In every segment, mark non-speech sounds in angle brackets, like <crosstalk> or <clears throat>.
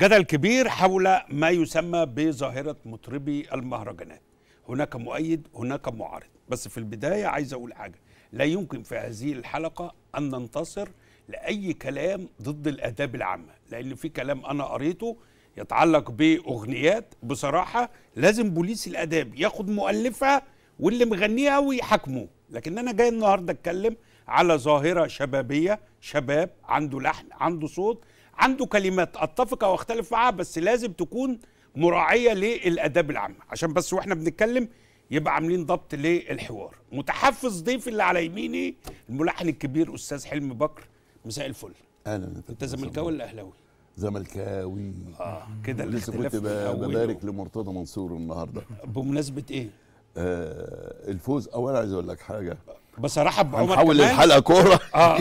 جدل كبير حول ما يسمى بظاهرة مطربي المهرجانات. هناك مؤيد هناك معارض. بس في البداية عايز أقول حاجة. لا يمكن في هذه الحلقة أن ننتصر لأي كلام ضد الآداب العامة لأن في كلام أنا قريته يتعلق بأغنيات بصراحة لازم بوليس الآداب ياخد مؤلفها واللي مغنيها ويحاكموه. لكن أنا جاي النهاردة أتكلم على ظاهرة شبابية شباب عنده لحن عنده صوت عنده كلمات أتفق أو أختلف معاها بس لازم تكون مراعية للأداب العامة. عشان بس وإحنا بنتكلم يبقى عاملين ضبط للحوار. متحفز ضيف اللي على يميني الملحن الكبير أستاذ حلمي بكر. مساء الفل. أهلا أنت زملكاوي ولا أهلاوي؟ زملكاوي. آه كده لسه كنت. ببارك لمرتضى منصور النهارده. بمناسبة إيه؟ آه الفوز اولا عايز أقول لك حاجة. بس ارحب بعمر هنحول كمال. الحلقة كورة. آه.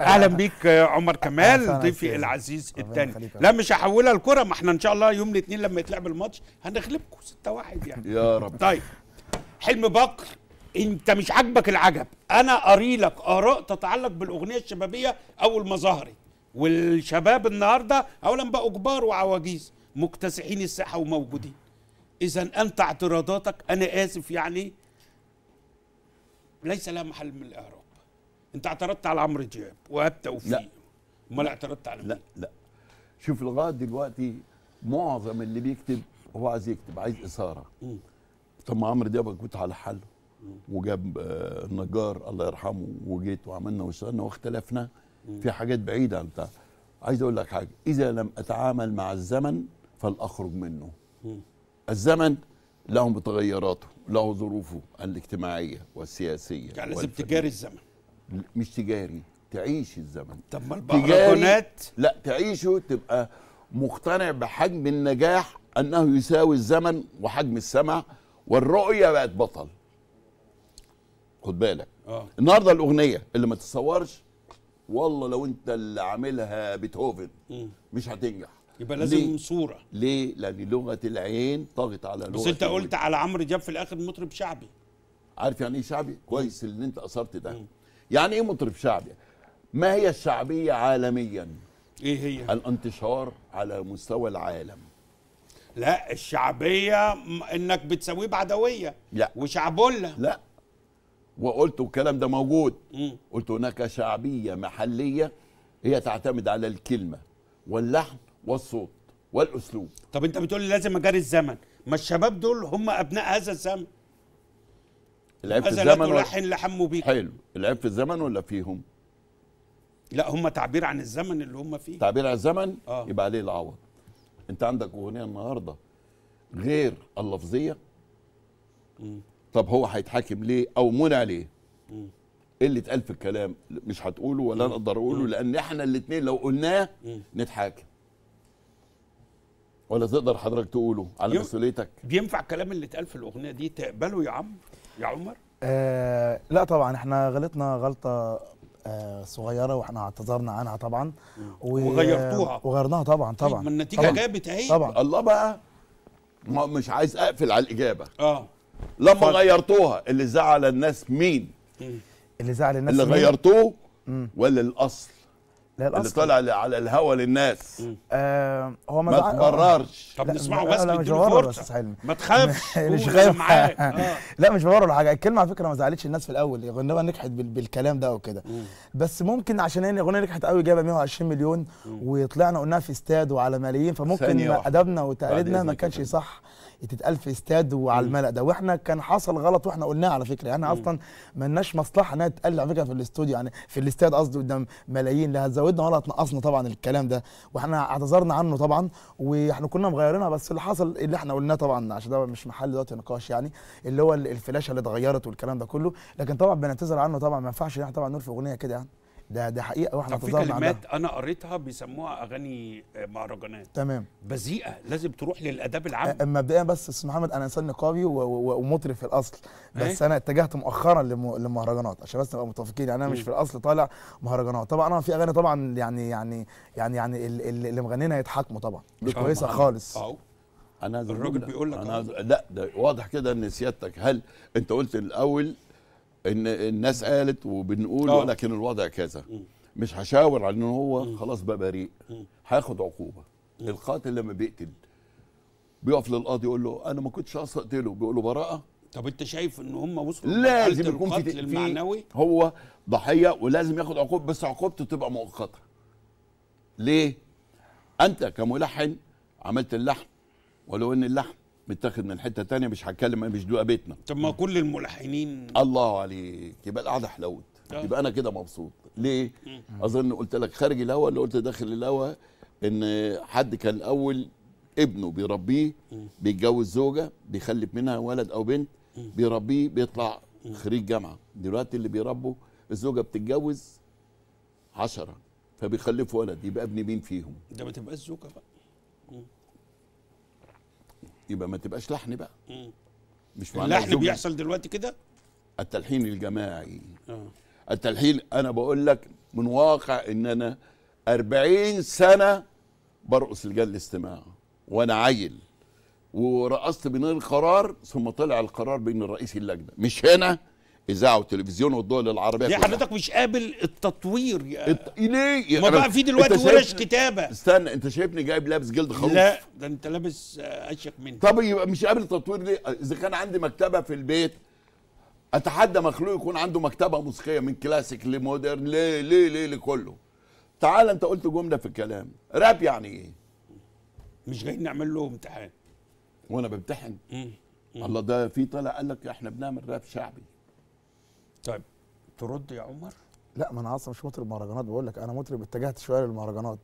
أهلا بيك عمر كمال وسهلا ضيفي. العزيز الثاني لا مش هحولها الكره ما إحنا إن شاء الله يوم الاثنين لما يتلعب الماتش هنغلبكم 6 1 يعني. يا رب. طيب حلم بكر أنت مش عاجبك العجب. أنا قاري لك آراء تتعلق بالأغنية الشبابية أول ما ظهرت. والشباب النهارده اولا بقوا كبار وعواجيز مكتسحين الساحة وموجودين. اذا أنت اعتراضاتك أنا آسف يعني ليس لها محل من الإعراب. أنت اعترضت على عمرو دياب وهاب توفيق لا. أمال اعترضت على لا مين لا. شوف لغاية دلوقتي معظم اللي بيكتب هو عايز يكتب عايز إثارة. طب ما عمرو دياب كنت على حل وجاب آه، النجار الله يرحمه وجيت وعملنا واشتغلنا واختلفنا في حاجات بعيدة عن بتاع. عايز أقول لك حاجة إذا لم أتعامل مع الزمن فلأخرج منه. الزمن له متغيراته له ظروفه الاجتماعية والسياسية يعني لازم. تجاري الزمن. مش تجاري تعيش الزمن. طب ما تجاري؟ المهرجانات لا تعيشه تبقى مقتنع بحجم النجاح أنه يساوي الزمن وحجم السمع والرؤية بقت بطل. خد بالك. آه. النهارده الأغنية اللي ما تتصورش والله لو أنت اللي عاملها بيتهوفن. مش هتنجح. يبقى لازم ليه؟ صورة. ليه؟ لأن لغة العين طغت على لغة بس انت. قلت على عمرو دياب في الآخر مطرب شعبي. عارف يعني إيه شعبي؟ كويس اللي أنت أثرت ده. يعني إيه مطرب شعبي؟ ما هي الشعبية عالميا؟ إيه هي؟ الانتشار على مستوى العالم. لا الشعبية إنك بتسويه بعدوية. لا. وشعبله لا. وقلت الكلام ده موجود. مم. قلت هناك شعبية محلية هي تعتمد على الكلمة. واللحن والصوت والأسلوب. طب انت بتقول لي لازم اجاري الزمن. ما الشباب دول هم أبناء هذا الزمن. العيب في الزمن ولا تلحن لحموا بيك. حلو. العيب في الزمن ولا فيهم؟ لا هم تعبير عن الزمن اللي هم فيه. تعبير عن الزمن؟ آه. يبقى عليه العوض. انت عندك أغنية النهارده غير اللفظية؟ طب هو هيتحاكم ليه أو منع ليه؟ إيه اللي اتقال في الكلام؟ مش هتقوله ولا أنا أقدر أقوله لأن إحنا الاثنين لو قلناه نتحاكم. ولا تقدر حضرتك تقوله على يم- مسؤوليتك؟ بينفع الكلام اللي اتقال في الأغنية دي تقبله يا عم يا عمر؟ آه لا طبعا إحنا غلطنا غلطة آه صغيرة وإحنا اعتذرنا عنها طبعا. و- وغيرتوها. وغيرناها طبعا طيب طبعا. ما النتيجة طبعا. جابت اهي طبعا. الله بقى ما مش عايز أقفل على الإجابة. آه. لما اتفضل. غيرتوها اللي زعل الناس مين؟ اللي زعل الناس اللي مين؟ غيرتوه ولا الأصل؟ لا اللي طالع على الهوا للناس. آه هو ما تبررش طب نسمعه بس لا، مش ببرر أستاذ حلمي. ما تخافش. <laughs> مش خايف آه <laughs> لا مش ببرر ولا حاجة. الكلمة على فكرة ما زعلتش الناس في الأول. الاغنيه نجحت بال- بالكلام ده وكده. بس ممكن عشان هي الاغنيه نجحت قوي جايبة 120 مليون وطلعنا قلناها في استاد وعلى ملايين فممكن. أدبنا وتقاليدنا ما كانش صح. تتقال في استاد وعلى الملأ ده. وإحنا كان حصل غلط وإحنا قلناه على فكرة. يعني أصلا ما لناش مصلحة إنها تتقال على فكرة في الاستوديو. يعني في الاستاد قصدي قدام ملايين. لا هتزودنا ولا هتنقصنا طبعا الكلام ده. وإحنا اعتذرنا عنه طبعا وإحنا كنا مغيرينها. بس اللي حصل اللي إحنا قلناه طبعا عشان ده مش محل دلوقتي نقاش يعني اللي هو الفلاشة اللي اتغيرت والكلام ده كله. لكن طبعا بنعتذر عنه طبعا. ما ينفعش إن إحنا طبعا نقول في أغنية كده يعني. ده ده حقيقة وإحنا طب في كلمات أنا قريتها بيسموها أغاني آه، مهرجانات. تمام. بذيئة لازم تروح للأداب العام مبدئيا بس أستاذ محمد أنا إنسان نقابي ومطرب في الأصل بس أيه. أنا اتجهت مؤخرا لم- للمهرجانات عشان بس نبقى متفقين. يعني أنا مش في الأصل طالع مهرجانات. طبعا أنا في أغاني طبعا يعني يعني يعني يعني ال- ال- اللي مغنينا يتحاكموا طبعا مش. كويسة خالص. أهو. أنا الراجل بيقول لك أنا لا ده واضح كده إن سيادتك. هل أنت قلت الأول إن الناس قالت وبنقول آه. ولكن الوضع كذا. مش هشاور على ان هو خلاص بقى بريء. هياخد عقوبة. القاتل لما بيقتل بيقف للقاضي يقول له أنا ما كنتش قاصد أقتله. بيقول له براءة. طب أنت شايف إن هم وصلوا لازم يكون في المعنوي؟ هو ضحية ولازم ياخد عقوبة بس عقوبته تبقى مؤقتة. ليه؟ أنت كملحن عملت اللحن ولو إن اللحن متاخد من حتة تانية مش هتكلم مش دول بيتنا. طب ما كل الملحنين. الله عليك. يبقى القعدة حلوت آه. يبقى أنا كده مبسوط. ليه؟ أظن قلت لك خارج الهوا اللي قلت داخل الهوا إن حد كان الأول ابنه بيربيه بيتجوز زوجة بيخلف منها ولد أو بنت بيربيه بيطلع خريج جامعة. دلوقتي اللي بيربوا الزوجة بتتجوز عشرة فبيخلفوا ولد يبقى ابن مين فيهم؟ ده ما تبقاش زوجة بقى. يبقى ما تبقاش لحن بقى. مم. مش معناه اللحن بيحصل دلوقتي كده؟ التلحين الجماعي. آه. التلحين أنا بقول لك من واقع إن أنا 40 سنة برقص لجان الاستماع وأنا عيل ورقصت بين القرار ثم طلع القرار بين رئيس اللجنة. مش هنا. إذاعة وتلفزيون والدول العربية ليه كلها. حضرتك مش قابل التطوير يا الت... ليه ما بقى في دلوقتي ورش كتابة. استنى أنت شايفني جايب لابس جلد خروف؟ لا ده أنت لابس آه، أشيك مني. طب يبقى مش قابل التطوير ليه؟ إذا كان عندي مكتبة في البيت أتحدى مخلوق يكون عنده مكتبة موسيقية من كلاسيك لمودرن ليه ليه ليه لكله؟ تعال أنت قلت جملة في الكلام. راب يعني إيه؟ مش جايين نعمل له امتحان. وأنا بمتحن. الله ده في طلع قال لك إحنا بنعمل راب شعبي. طيب ترد يا عمر؟ لا ما أنا أصلا مش مطرب مهرجانات بقول لك أنا مطرب اتجهت شوية للمهرجانات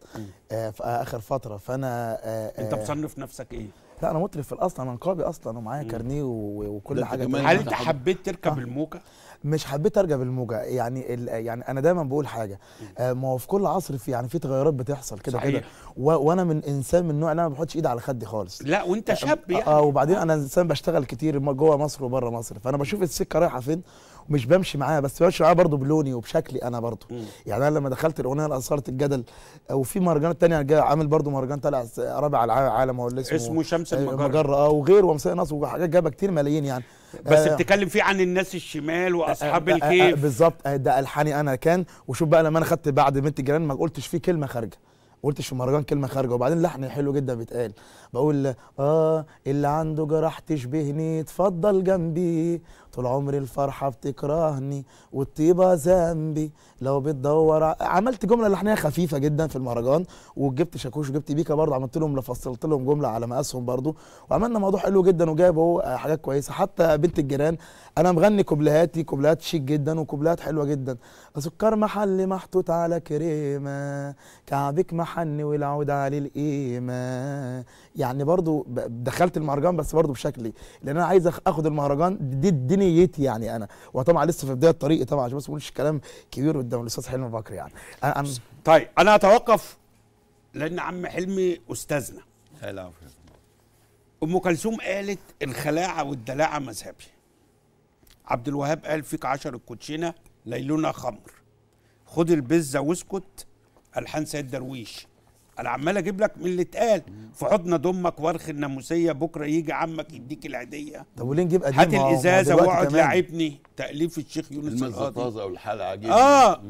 آه في آخر فترة. فأنا آه أنت آه مصنف نفسك إيه؟ لا أنا مطرب في الأصل أنا نقابي أصلا ومعايا كارنيه وكل حاجة. هل أنت حب- حبيت تركب آه. الموجة؟ مش حبيت ارجع بالموجه يعني ال- يعني أنا دايما بقول حاجة آه ما هو في كل عصر في يعني في تغيرات بتحصل كده صحيح. كده وأنا من إنسان من النوع اللي أنا ما بحطش إيدي على خدي خالص. لا وأنت شاب يعني. آه. وبعدين أنا إنسان بشتغل كتير جوه مصر وبره مصر. فأنا بشوف السكة رايحة فين ومش بمشي معاها بس بمشي معاها برضه بلوني وبشكلي أنا برضه. يعني أنا لما دخلت الأغنية اللي اثارت الجدل وفي مهرجانات تانية عامل برضه مهرجان طالع رابع على العالم هو اللي اسمه اسمه شمس آه، المجرة. مجرة. آه وغيره ومساء نصر وحاجات جايبة كتير ملايين يعني. بس آه، بتتكلم فيه عن الناس الشمال واصحاب آه، آه، آه، الكيف. بالظبط. آه، ده الحاني أنا كان. وشوف بقى لما أنا خدت بعد بنت الجيران ما قلتش فيه كلمة خارجة. قلتش في مهرجان كلمة خارجة وبعدين لحن حلو جدا بيتقال. بقول آه اللي عنده جراح تشبهني اتفضل جنبي. طول عمري الفرحة بتكرهني والطيبة ذنبي. لو بتدور عملت جملة لحنية خفيفة جدا في المهرجان وجبت شاكوش وجبت بيكا برضه عملت لهم فصلت لهم جملة على مقاسهم برضه. وعملنا موضوع حلو جدا وجابوا آه، حاجات كويسة. حتى بنت الجيران أنا مغني كوبلهاتي كوبلهات شيك جدا وكوبلهات حلوة جدا. سكر محلي محطوط على كريمة كعبك محني والعود عليه القيمه يعني برضو دخلت المهرجان بس برضو بشكلي. لأن أنا عايز آخد المهرجان دي, دي نيتي يعني أنا. وطبعا لسه في بداية طريقي طبعا عشان بس ما كلام كبير قدام الأستاذ حلمي بكر يعني. أنا أنا- طيب أنا هتوقف لأن عم حلمي أستاذنا. أم كلثوم قالت الخلاعة والدلاعة مذهبي عبد الوهاب قال فيك عشر الكوتشينة ليلنا خمر. خد البزه واسكت الحان سيد درويش. أنا عمال أجيب لك من اللي اتقال. في حضن ضمك وارخ الناموسية بكرة يجي عمك يديك العيدية. طب وليه نجيب قديم هات الإزازة واقعد. لاعبني تأليف الشيخ يونس المزه القاضي. طازة والحلقة عجيبة. آه.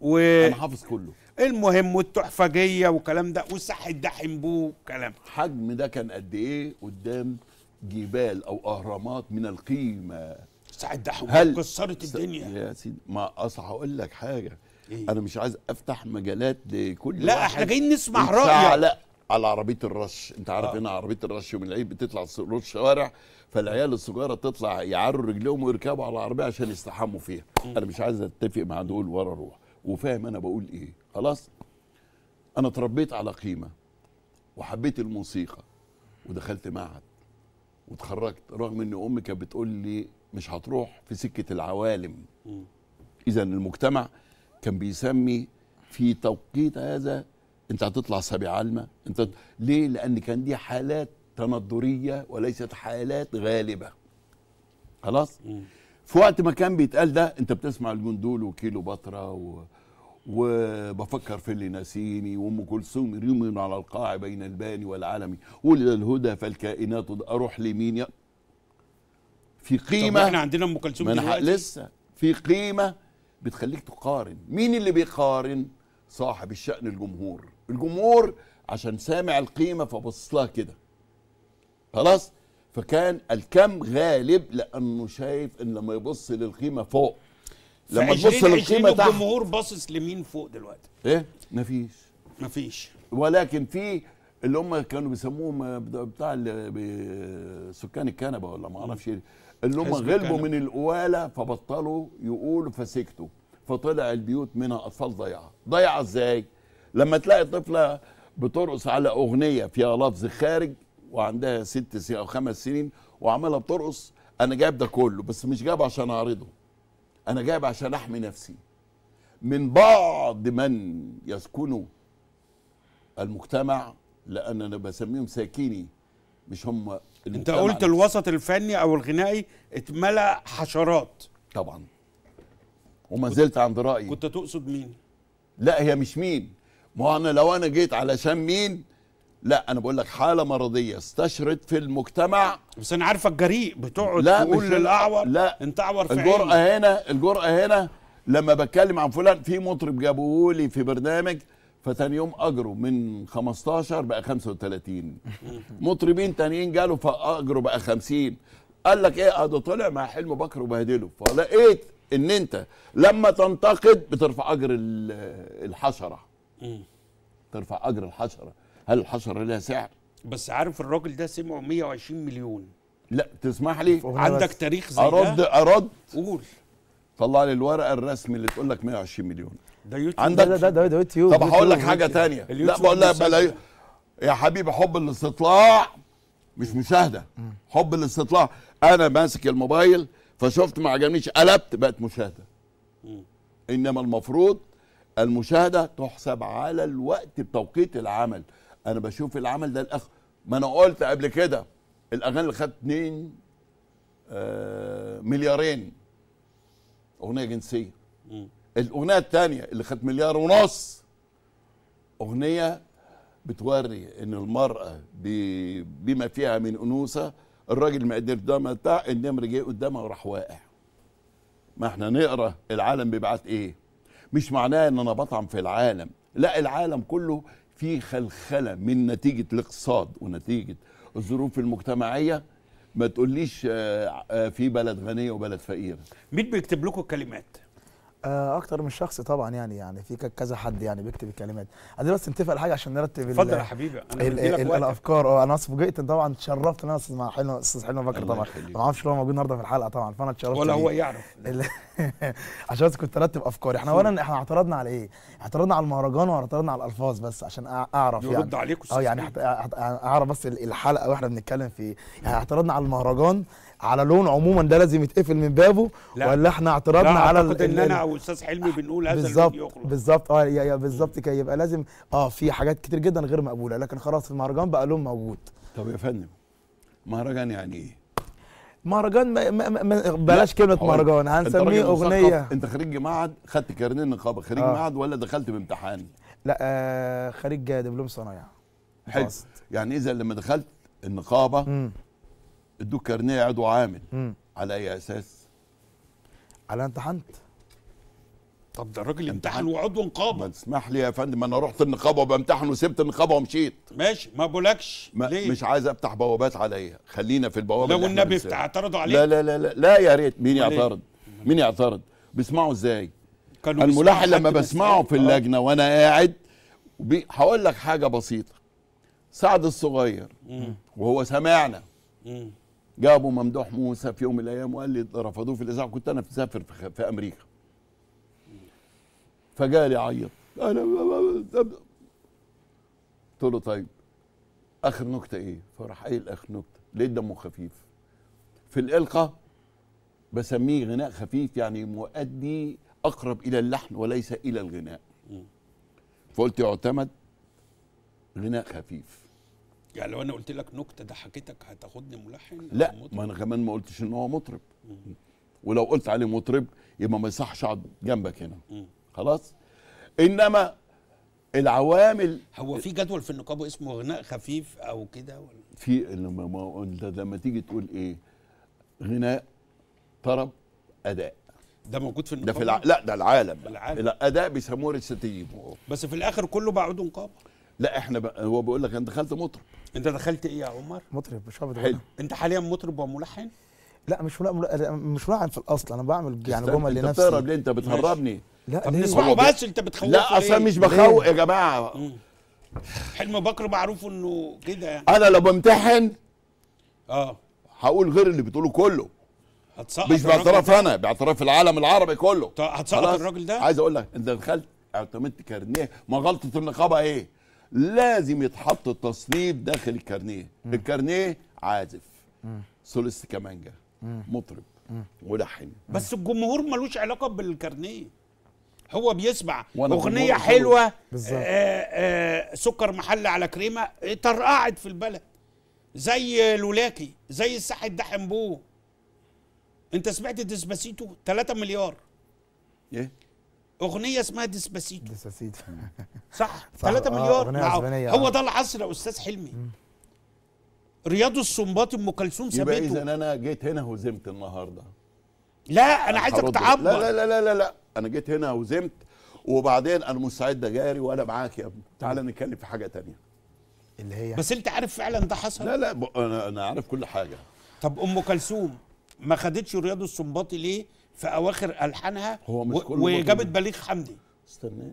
و أنا حافظ كله. المهم والتحفجيه والكلام ده والصح الدحم بو كلام. حجم ده كان قد إيه قدام جبال أو أهرامات من القيمة؟ صح الدحم هل كسرت س- الدنيا يا سيدي ما اصل هقول لك حاجة. إيه؟ أنا مش عايز أفتح مجالات لكل لا واحد إحنا جايين نسمع رايك على عربية الرش. أنت عارف آه. هنا عربية الرش يوم العيد بتطلع س- رش شوارع فالعيال الصغيرة تطلع يعروا رجليهم ويركبوا على العربية عشان يستحموا فيها. أنا مش عايز أتفق مع دول ورا أروح وفاهم أنا بقول إيه. خلاص؟ أنا اتربيت على قيمة وحبيت الموسيقى ودخلت معهد واتخرجت رغم إن أمي كانت بتقول لي مش هتروح في سكة العوالم. اذا المجتمع كان بيسمي في توقيت هذا انت هتطلع سبع علمة انت ليه؟ لأن كان دي حالات تندرية وليست حالات غالبة. خلاص؟ في وقت ما كان بيتقال ده انت بتسمع الجندول وكيلو بطرة و... وبفكر في اللي ناسيني وأم كلثوم ريم على القاع بين الباني والعالمي. ولد الهدى فالكائنات أروح لمين يا؟ في طب قيمة. إحنا عندنا أم كلثوم دلوقتي. لسه في قيمة. بتخليك تقارن. مين اللي بيقارن؟ صاحب الشأن الجمهور. الجمهور عشان سامع القيمة فبص لها كده. خلاص؟ فكان الكم غالب لأنه شايف إن لما يبص للقيمة فوق. لما تبص 2020 للقيمة تحت. الجمهور باصص لمين فوق دلوقتي؟ إيه؟ مفيش. مفيش. ولكن في اللي هم كانوا بيسموهم بتاع سكان الكنبة ولا ما أعرفش. اللي هم غلبوا. من القوالة فبطلوا يقولوا فسكتوا. فطلع البيوت منها أطفال ضيعه ضيعه إزاي؟ لما تلاقي طفلة بترقص على أغنية فيها لفظ خارج وعندها ست سنين أو خمس سنين وعمالة بترقص أنا جايب ده كله بس مش جايب عشان أعرضه. أنا جايب عشان أحمي نفسي. من بعض من يسكنوا المجتمع لأن أنا بسميهم ساكني مش هم انت قلت. الوسط الفني أو الغنائي اتملى حشرات. طبعا. وما زلت عند رأيي. كنت تقصد مين؟ لا هي مش مين. ما هو أنا لو أنا جيت علشان مين؟ لا أنا بقول لك حالة مرضية استشرت في المجتمع. بس أنا عارفك جريء بتقعد لا تقول للأعور لا. أنت أعور في عيني. الجرأة هنا الجرأة هنا لما بتكلم عن فلان في مطرب جابوه لي في برنامج. فتاني يوم اجره من 15 بقى 35 مطربين تانيين جالوا فاجره بقى 50 قال لك إيه ده طلع مع حلم بكر وبهدله. فلقيت إن أنت لما تنتقد بترفع أجر ال- الحشرة. ترفع أجر الحشرة. هل الحشرة لها سعر؟ بس عارف الراجل ده سمعه 120 مليون. لا تسمح لي؟ عندك. تاريخ زي ارد ده؟ أرد؟ قول. طلع لي الورقة الرسمي اللي تقول لك 120 مليون. ده يوتيوب عندك- ده ده ده ده يوتيوب طب هقول لك. حاجة تانية. لا بقول لك. بلا يا حبيبي حب الاستطلاع مش مشاهدة. حب الاستطلاع. أنا ماسك الموبايل فشفت ما عجبنيش قلبت بقت مشاهدة. إنما المفروض المشاهدة تحسب على الوقت بتوقيت العمل. أنا بشوف العمل ده الاخ ما أنا قلت قبل كده الأغاني اللي خدت 2 آه مليارين. أغنية جنسية. الأغنية الثانية اللي خدت مليار ونص. أغنية بتوري إن المرأة بما فيها من أنوثة الراجل ما قدرش ده بتاع النمر جه قدامها وراح واقع. ما إحنا نقرأ العالم بيبعت إيه؟ مش معناه إن أنا بطعم في العالم. لا العالم كله فيه خلخلة من نتيجة الاقتصاد ونتيجة الظروف المجتمعية. ما تقوليش آه، آه، في بلد غنية وبلد فقيرة. مين بيكتب لكم الكلمات؟ أكتر من شخص طبعا يعني يعني في كذا حد يعني بيكتب الكلمات. عايزين بس نتفق على حاجة عشان نرتب اتفضل يا حبيبي أنا ال- الأفكار. أه أنا فوجئت طبعا اتشرفت إن أنا أستاذ مع حلو أستاذ حلو بكر طبعا. ما أعرفش هو موجود النهارده في الحلقة طبعا فأنا اتشرفت ولا. هو يعرف. <laughs> عشان بس كنت أرتب أفكاري. إحنا اولا إحنا اعترضنا على إيه؟ اعترضنا على المهرجان واعترضنا على الألفاظ بس عشان أعرف يعني. يرد عليكم أه يعني أعرف بس ال- الحلقة وإحنا بنتكلم في يعني اعترضنا على المهرجان على لون عموما ده لازم يتقفل من بابه لا. ولا إحنا اعترضنا لا على أعتقد ال- إن أنا أو أستاذ حلمي بنقول هذا بالظبط اللون يخلص. بالظبط. آه يا- يا بالظبط كده. يبقى لازم آه في حاجات كتير جدا غير مقبولة. لكن خلاص المهرجان بقى لون موجود. طب يا فندم مهرجان يعني إيه؟ مهرجان ما ما ما بلاش لا، كلمة مهرجان. هنسميه أغنية. أنت خريج معهد خدت كارنيه النقابه خريج آه. معهد ولا دخلت بامتحان؟ لا آه خريج دبلوم صنايع. حلو. يعني إذا لما دخلت النقابة امم ادوك كارنيه عضو عامل امم على أي أساس؟ على امتحنت. طب ده الراجل. امتحن وعضو ما نقابه تسمح لي يا فندم أنا رحت النقابة وبمتحن وسبت النقابة ومشيت. ماشي ما بقولكش. ما ليه؟ مش عايز أفتح بوابات عليا. خلينا في البوابة لو النبي. اعترضوا عليك. لا لا لا لا لا يا ريت. مين إيه؟ يعترض؟ مين يعترض؟ بيسمعوا إزاي؟ بيسمعوا لما بسمعه في. اللجنة وأنا قاعد وبي- هقول لك حاجة بسيطة. سعد الصغير مم. وهو سمعنا. مم. جابوا ممدوح موسى في يوم من الأيام وقال لي رفضوه في الإذاعة. كنت أنا مسافر في, في أمريكا. فجالي يعيط أنا قلت له طيب آخر نكتة إيه؟ فراح قايل آخر نكتة. لقيت دمه خفيف. في الإلقاء بسميه غناء خفيف يعني مؤدي أقرب إلى اللحن وليس إلى الغناء. فقلت يعتمد غناء خفيف. يعني لو أنا قلت لك نكتة ضحكتك هتاخدني ملحن لا؟ ما أنا كمان ما قلتش إن هو مطرب. ولو قلت عليه مطرب يبقى ما يصحش اقعد جنبك هنا. خلاص؟ إنما العوامل هو في جدول في النقابة اسمه غناء خفيف أو كده ولا؟ في لما ما أنت لما تيجي تقول إيه؟ غناء طرب أداء. ده موجود في ده النقابة؟ في الع... لا ده العالم. العالم. الاداء بيسموه ريستيف بس في الآخر كله عضو نقابة. لا إحنا بقى هو بيقول لك أنا دخلت مطرب. انت دخلت إيه يا عمر؟ مطرب شعبة حلو. انت حاليا مطرب وملحن؟ لا مش. ملا... مش ملحن في الأصل. أنا بعمل يعني جمل أنت لنفسي. بتهرب ليه؟ أنت بتهربني. لا طب؟ نسمعه بس أنت بتخوفه لا أصلا ليه؟ مش بخوف يا جماعة. حلم بكر معروف إنه كده يعني. أنا لو بمتحن آه. هقول غير اللي بتقوله كله. هتسقط مش باعتراف؟ أنا باعتراف العالم العربي كله. هتسقط؟ الراجل ده؟ عايز أقول لك أنت دخلت اعتمدت كارنيه. ما غلطة النقابة إيه؟ لازم يتحط التصنيف داخل الكارنيه. الكارنيه عازف سوليست كمانجا مطرب ملحن. بس الجمهور ملوش علاقة بالكارنيه. هو بيسمع أغنية حلوة بالظبط. آه آه سكر محل على كريمة طرقعت في البلد. زي لولاكي زي الساحة دحم بوه انت سمعت ديسباسيتو؟ 3 مليار. إيه؟ أغنية اسمها ديسباسيتو ديسباسيتو <laughs> صح؟ صح، 3 آه، مليار. أغنية هو. ده العصر يا أستاذ حلمي. رياض السنباطي أم كلثوم يبقى اذا سابته أنا جيت هنا هزمت النهارده. لا أنا عايزك. تعبر. لا لا لا لا لا أنا جيت هنا هزمت وبعدين أنا مستعد أجاري وأنا معاك يا ابني. تعالى نتكلم في حاجة تانية. اللي هي؟ بس أنت عارف فعلا ده حصل؟ لا لا أنا أنا عارف كل حاجة. طب أم كلثوم ما خدتش رياض السنباطي ليه؟ في أواخر ألحانها هو مش و- كل وجابت. بليغ حمدي. استنى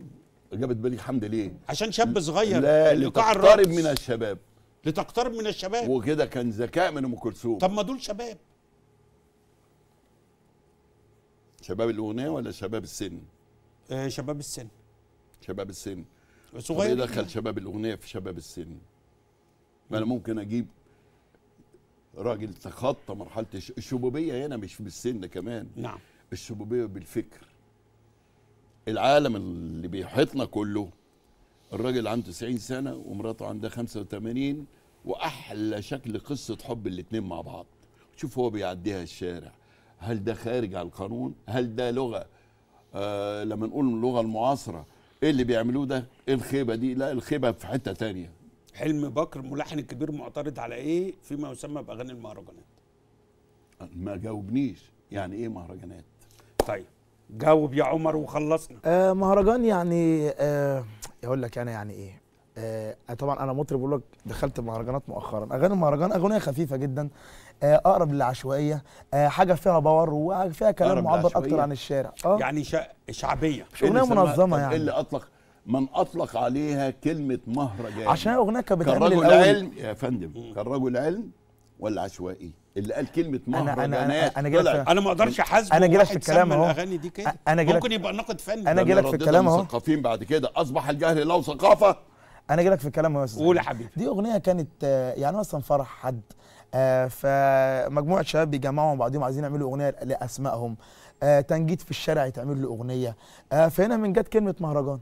جابت بالي حمد ليه؟ عشان شاب صغير. لا لتقترب من الشباب. لتقترب من الشباب. وكده كان ذكاء من أم كلثوم. طب ما دول شباب. شباب الأغنية ولا شباب السن؟ آه شباب السن. شباب السن. طب صغير دخل شباب الأغنية في شباب السن؟ ما أنا ممكن أجيب راجل تخطى مرحلة الش- الشبوبية هنا مش بالسن كمان. نعم. الشبوبية بالفكر. العالم اللي بيحيطنا كله الراجل عنده 90 سنة ومراته عندها 85 وأحلى شكل قصة حب الاتنين مع بعض. شوف هو بيعديها الشارع. هل ده خارج على القانون؟ هل ده لغة؟ آه لما نقول اللغة المعاصرة إيه اللي بيعملوه ده؟ إيه الخيبة دي؟ لا الخيبة في حتة تانية. حلمي بكر الملحن الكبير معترض على إيه؟ فيما يسمى بأغاني المهرجانات. ما جاوبنيش. يعني إيه مهرجانات؟ طيب جاوب يا عمر وخلصنا. آه مهرجان يعني آه يقول لك أنا يعني إيه؟ آه طبعا أنا مطرب بقول لك دخلت مهرجانات مؤخرا. أغاني المهرجان أغنية خفيفة جدا آه أقرب للعشوائية آه حاجة فيها باور وفيها كلام معبر أكتر؟ عن الشارع. آه. يعني. شعبية. مش أغنية إيه منظمة طب يعني. اللي أطلق؟ من أطلق عليها كلمة مهرجان. عشان الاغنيه كانت كان بتعمل رجل الأول. علم يا فندم كان رجل علم ولا عشوائي اللي قال كلمة مهرجانات أنا جايلك طلع في- أنا ما أقدرش أحاسبه أنا جايلك في الكلام أهو. الأغاني دي كده. أنا جايلك- ممكن يبقى ناقد فني. أنا لما جايلك في الكلام أهو. المثقفين بعد كده أصبح الجهل له ثقافة. أنا جاي لك في الكلام يا أستاذ. قول يا حبيبي. دي أغنية كانت آه، يعني مثلا فرح حد آه، فمجموعة شباب بيجمعوا مع بعضهم عايزين يعملوا أغنية لأسمائهم. آه، تنجيد في الشارع يتعمل له أغنية. آه، فهنا من جت كلمة مهرجان.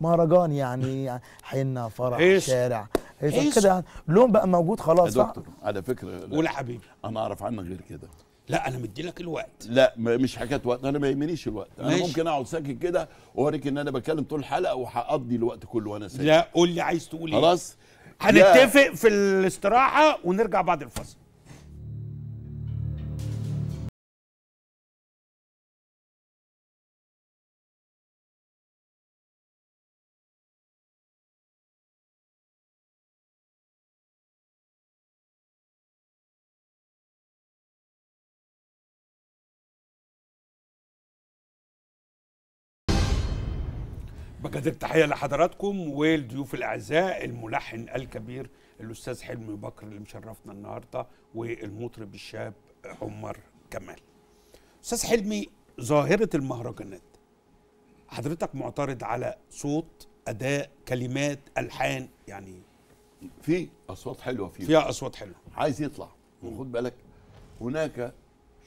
مهرجان يعني حنه فرح هيص. شارع. كده يعني لون بقى موجود يا خلاص صح؟ دكتور على فكرة قول يا حبيبي أنا أعرف عنك غير كده. لا أنا مدي لك الوقت. لا مش حكاية وقت أنا ما يهمنيش الوقت. أنا ماشي. ممكن أقعد ساكت كده وأوريك إن أنا بتكلم طول الحلقة وهقضي الوقت كله وأنا ساكت. لا قول لي عايز تقول إيه. خلاص؟ هنتفق في الاستراحة ونرجع بعد الفصل بقدر تحية لحضراتكم والضيوف الأعزاء الملحن الكبير الأستاذ حلمي بكر اللي مشرفنا النهاردة والمطرب الشاب عمر كمال. أستاذ حلمي ظاهرة المهرجانات. حضرتك معترض على صوت أداء كلمات ألحان يعني في أصوات حلوة فيه. فيها أصوات حلوة. عايز يطلع. وخد بالك هناك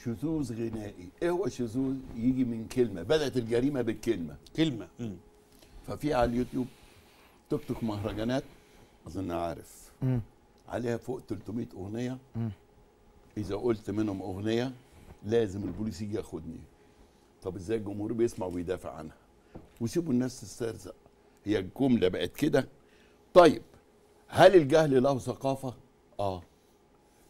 شذوذ غنائي. إيه هو شذوذ؟ يجي من كلمة بدأت الجريمة بالكلمة. كلمة. مم. ففي على اليوتيوب توك توك مهرجانات أظن عارف. مم. عليها فوق 300 أغنية. مم. إذا قلت منهم أغنية لازم البوليس يجي ياخدني. طب إزاي الجمهور بيسمع ويدافع عنها؟ وسيبوا الناس تسترزق. هي الجمله بقت كده. طيب هل الجهل له ثقافة؟ آه.